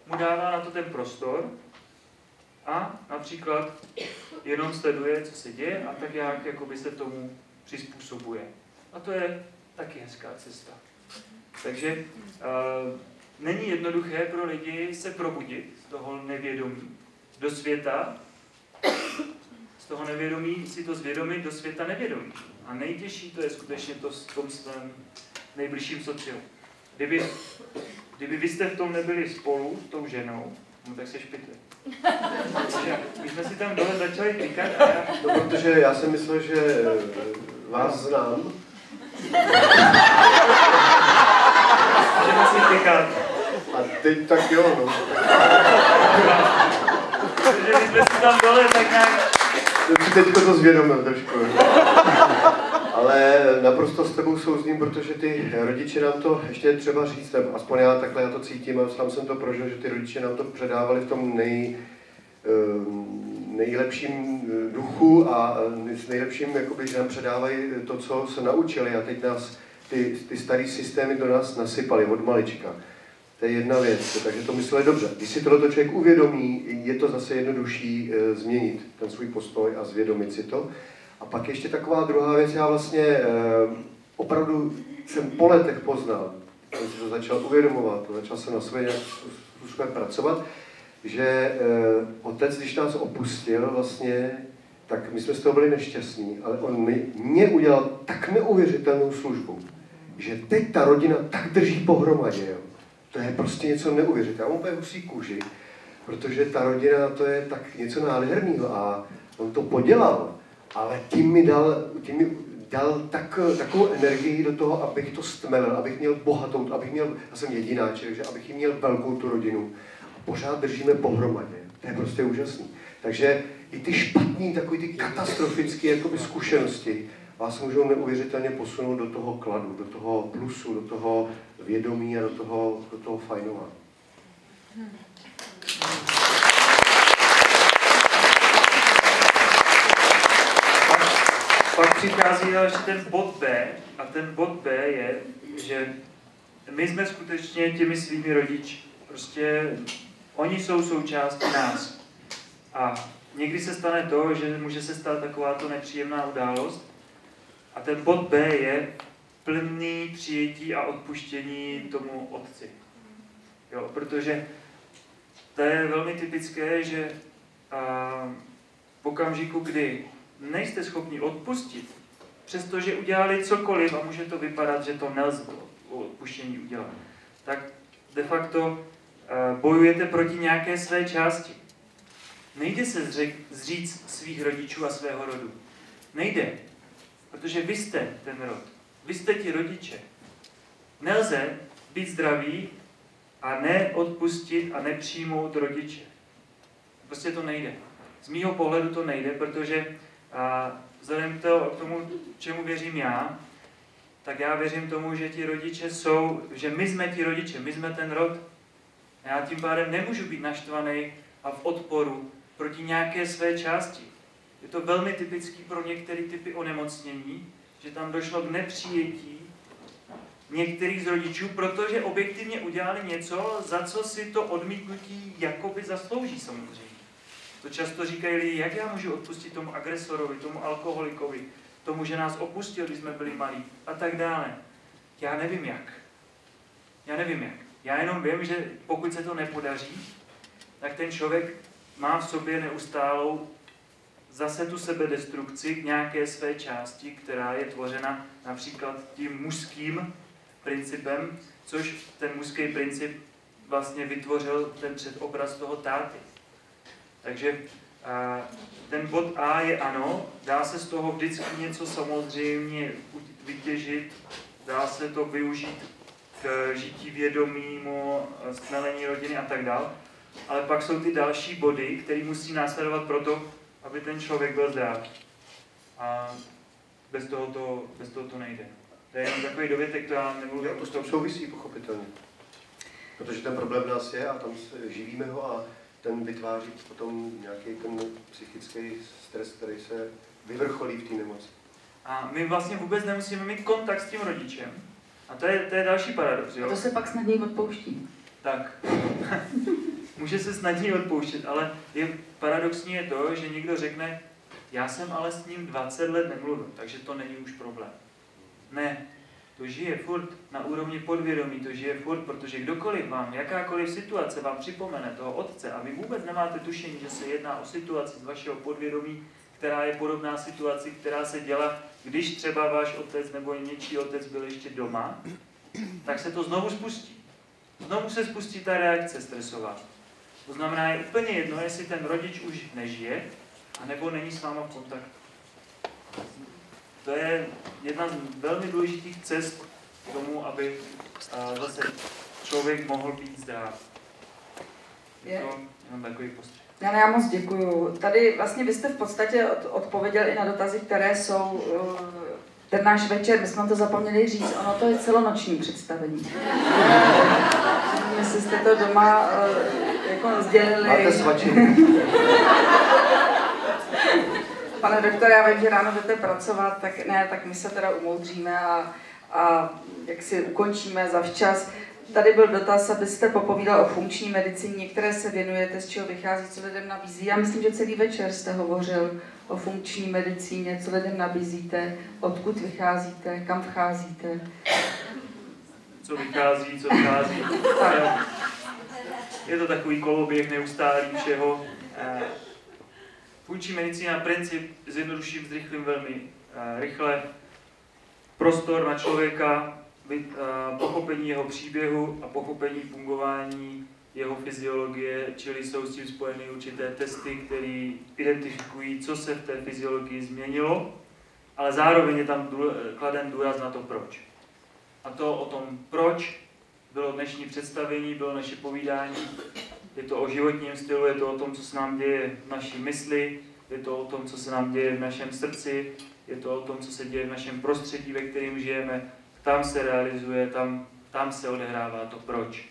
Speaker 3: mu dává na to ten prostor a například jenom sleduje, co se děje a tak jak jakoby se tomu přizpůsobuje. A to je taky hezká cesta. Takže uh, není jednoduché pro lidi se probudit z toho nevědomí, do světa, z toho nevědomí si to zvědomit do světa nevědomí. A nejtěžší to je skutečně to v tom svém nejbližším sociu. Kdyby, kdyby vy jste v tom nebyli spolu s tou ženou, no tak se špitli. My jsme si tam dole začali a já...
Speaker 2: No, protože já jsem myslel, že eh, vás znám.
Speaker 3: Můžeme si klikat.
Speaker 2: A teď tak jo, no.
Speaker 3: Protože my jsme si tam dole tak nějak...
Speaker 2: Teď to zvědomil trošku. Ale naprosto s tebou souzním, protože ty rodiče nám to, ještě třeba říct, aspoň já takhle já to cítím a sám jsem to prožil, že ty rodiče nám to předávali v tom nej, ehm, nejlepším duchu a s nejlepším, jakoby, že nám předávají to, co se naučili a teď nás ty, ty staré systémy do nás nasypali od malička. To je jedna věc, takže to mysleli dobře. Když si tohle člověk uvědomí, je to zase jednodušší změnit ten svůj postoj a zvědomit si to. A pak ještě taková druhá věc, já vlastně e, opravdu jsem po letech poznal, jsem si to začal uvědomovat, začal jsem na sobě nějak způsobem pracovat, že e, otec, když nás opustil vlastně, tak my jsme z toho byli nešťastní, ale on mi, mě udělal tak neuvěřitelnou službu, že teď ta rodina tak drží pohromadě, jo to je prostě něco neuvěřitelného. Já mám úplně husí kůži, protože ta rodina to je tak něco nádherného a on to podělal, ale tím mi dal, tím mi dal tak, takovou energii do toho, abych to stmelil, abych měl bohatou, abych měl, já jsem jedináček, takže abych měl velkou tu rodinu. A pořád držíme pohromadě. To je prostě úžasný. Takže i ty špatný, takový ty katastrofické jakoby, zkušenosti vás můžou neuvěřitelně posunout do toho kladu, do toho plusu, do toho vědomí a do toho, do toho fajnova.
Speaker 3: Pak přichází další ten bod B a ten bod B je, že my jsme skutečně těmi svými rodiči. Prostě oni jsou součástí nás. A někdy se stane to, že může se stát takováto nepříjemná událost. A ten bod B je, plný přijetí a odpuštění tomu otci. Jo, protože to je velmi typické, že a, v okamžiku, kdy nejste schopni odpustit přestože udělali cokoliv a může to vypadat, že to nelze odpuštění udělat, tak de facto eh, bojujete proti nějaké své části. Nejde se zřek, zříct svých rodičů a svého rodu. Nejde, protože vy jste ten rod. Vy jste ti rodiče. Nelze být zdravý a neodpustit a nepřijmout rodiče. Prostě to nejde. Z mýho pohledu to nejde, protože a, vzhledem k tomu, čemu věřím já, tak já věřím tomu, že ti rodiče jsou, že my jsme ti rodiče, my jsme ten rod. A já tím pádem nemůžu být naštvaný a v odporu proti nějaké své části. Je to velmi typický pro některé typy onemocnění, že tam došlo k nepřijetí některých z rodičů, protože objektivně udělali něco, za co si to odmítnutí jakoby zaslouží samozřejmě. To často říkají lidi, jak já můžu odpustit tomu agresorovi, tomu alkoholikovi, tomu, že nás opustil, když jsme byli malí a tak dále. Já nevím jak. Já nevím jak. Já jenom vím, že pokud se to nepodaří, tak ten člověk má v sobě neustálou zase tu sebedestrukci k nějaké své části, která je tvořena například tím mužským principem, což ten mužský princip vlastně vytvořil ten předobraz toho táty. Takže a, ten bod A je ano, dá se z toho vždycky něco samozřejmě vytěžit, dá se to využít k žití vědomímu, stmelení rodiny a tak dále. Ale pak jsou ty další body, které musí následovat proto, aby ten člověk byl zdravý. A bez toho to, bez toho to nejde. To je jenom takový dovětek, to já nebudu...
Speaker 2: To s tím souvisí, pochopitelně. Protože ten problém nás je a tam živíme ho a ten vytváří potom nějaký ten psychický stres, který se vyvrcholí v té nemoci.
Speaker 3: A my vlastně vůbec nemusíme mít kontakt s tím rodičem. A to je, to je další paradox, jo?
Speaker 4: A to se pak snadněji odpouští.
Speaker 3: Tak. Může se snadněji odpouštět, ale je paradoxní je to, že někdo řekne, já jsem ale s ním 20 let nemluvil, takže to není už problém. Ne, to žije furt na úrovni podvědomí, to žije furt, protože kdokoliv vám, jakákoliv situace vám připomene toho otce a vy vůbec nemáte tušení, že se jedná o situaci z vašeho podvědomí, která je podobná situaci, která se děla, když třeba váš otec nebo něčí otec byl ještě doma, tak se to znovu spustí. Znovu se spustí ta reakce stresová. To znamená, je úplně jedno, jestli ten rodič už nežije, anebo není s váma v kontaktu. To je jedna z velmi důležitých cest k tomu, aby zase člověk mohl být zdravý. Je to jenom takový postřeh.
Speaker 1: Já, já moc děkuju. Tady vlastně vy jste v podstatě odpověděl i na dotazy, které jsou eh, ten náš večer, my jsme to zapomněli říct, ono to je celonoční představení. Jestli jste to doma uh, jako sdělili.
Speaker 2: Máte
Speaker 1: Pane doktore, já vím, že ráno jdete pracovat, tak ne, tak my se teda umoudříme a, a jak si ukončíme zavčas. Tady byl dotaz, abyste popovídal o funkční medicíně, některé se věnujete, z čeho vychází, co lidem nabízí. Já myslím, že celý večer jste hovořil o funkční medicíně, co lidem nabízíte, odkud vycházíte, kam vcházíte.
Speaker 3: Co vychází, co vychází. Je to takový koloběh neustálý všeho. Eh, funkční medicína princip zjednoduším, zrychlím velmi eh, rychle. Prostor na člověka, pochopení jeho příběhu a pochopení fungování jeho fyziologie, čili jsou s tím spojeny určité testy, které identifikují, co se v té fyziologii změnilo, ale zároveň je tam kladen důraz na to proč. A to o tom proč bylo dnešní představení, bylo naše povídání, je to o životním stylu, je to o tom, co se nám děje v naší mysli, je to o tom, co se nám děje v našem srdci, je to o tom, co se děje v našem prostředí, ve kterém žijeme, tam se realizuje, tam, tam se odehrává to proč.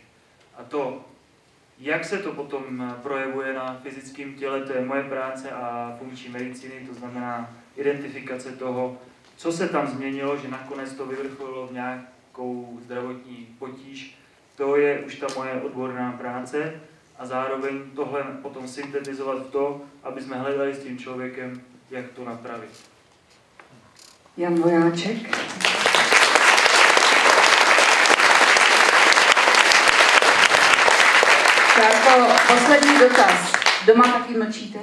Speaker 3: A to, jak se to potom projevuje na fyzickém těle, to je moje práce a funkční medicíny, to znamená identifikace toho, co se tam změnilo, že nakonec to vyvrcholilo v nějakou zdravotní potíž. To je už ta moje odborná práce a zároveň tohle potom syntetizovat v to, aby jsme hledali s tím člověkem, jak to napravit.
Speaker 1: Jan Vojáček. Jako poslední dotaz. Doma taky mlčíte?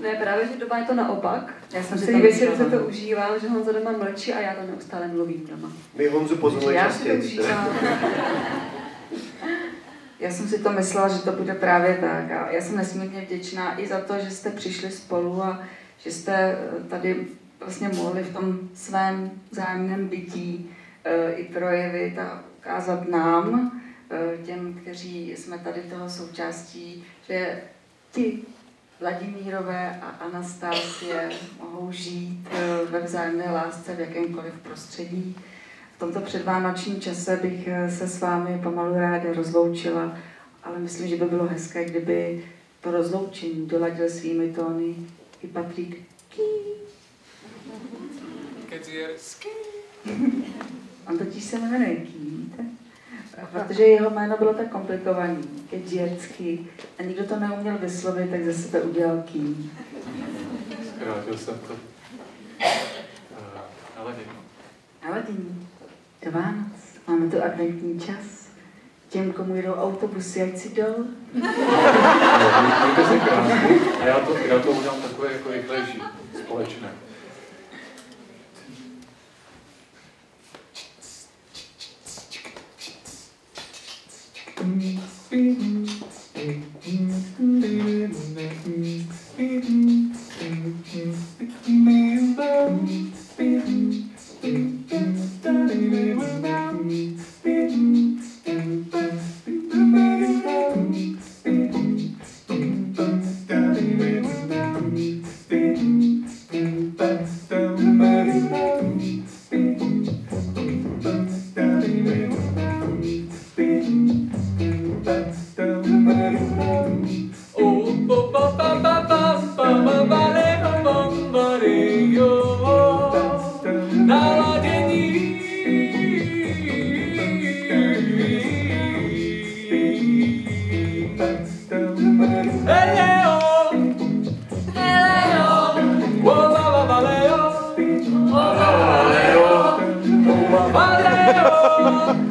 Speaker 4: Ne, právě, že doma je to naopak.
Speaker 1: Já jsem si myslela.
Speaker 4: se to užívám, že Honza doma mlčí a já to neustále mluvím doma.
Speaker 2: My Honzu pozveme
Speaker 1: Já si to
Speaker 2: častěji.
Speaker 1: užívám. Já jsem si to myslela, že to bude právě tak. A já jsem nesmírně vděčná i za to, že jste přišli spolu a že jste eh, tady vlastně mohli v tom svém zájemném bytí eh, i projevit a ukázat nám, eh, těm, kteří jsme tady toho součástí, že ti Vladimírové a Anastázie mohou žít eh, ve vzájemné lásce v jakémkoliv prostředí. V tomto předvánočním čase bych eh, se s vámi pomalu ráda rozloučila, ale myslím, že by bylo hezké, kdyby to rozloučení doladil svými tóny i Patrik. Ký. On totiž se jmenuje Ký? Protože jeho jméno bylo tak komplikovaný, Kedžierský, a nikdo to neuměl vyslovit, tak ze sebe udělal Ký.
Speaker 7: Zkrátil jsem to. Ale děkuji.
Speaker 1: Ale do Vánoc, máme tu adventní čas. Těm, komu jedou autobusy, ať si jdou.
Speaker 7: Mějte se krásně. A já to, já to udělám takové jako rychlejší, společné. Už Oh!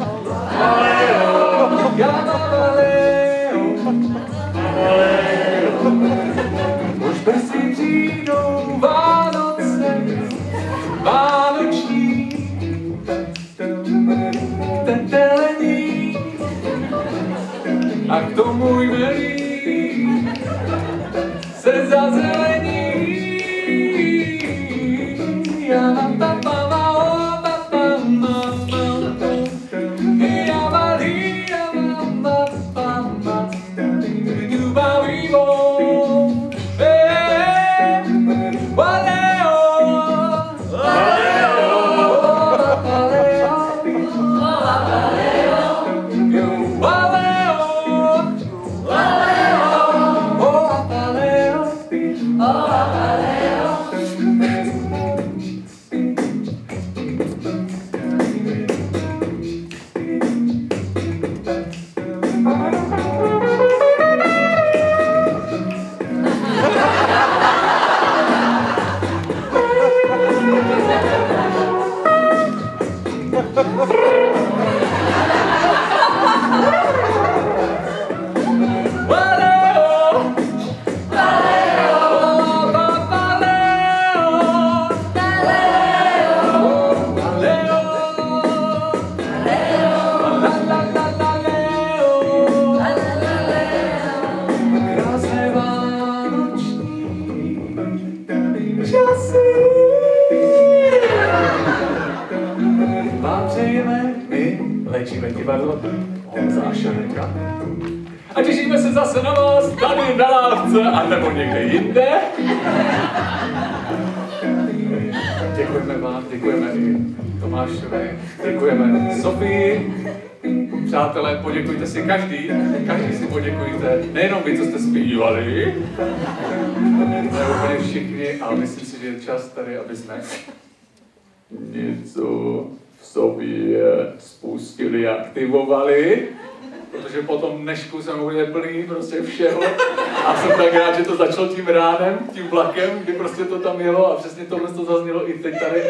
Speaker 7: Prostě to tam jelo a přesně tohle to zaznělo i teď tady.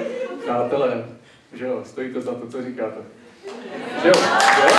Speaker 7: Přátelé, že jo, stojí to za to, co říkáte. Že jo, že jo?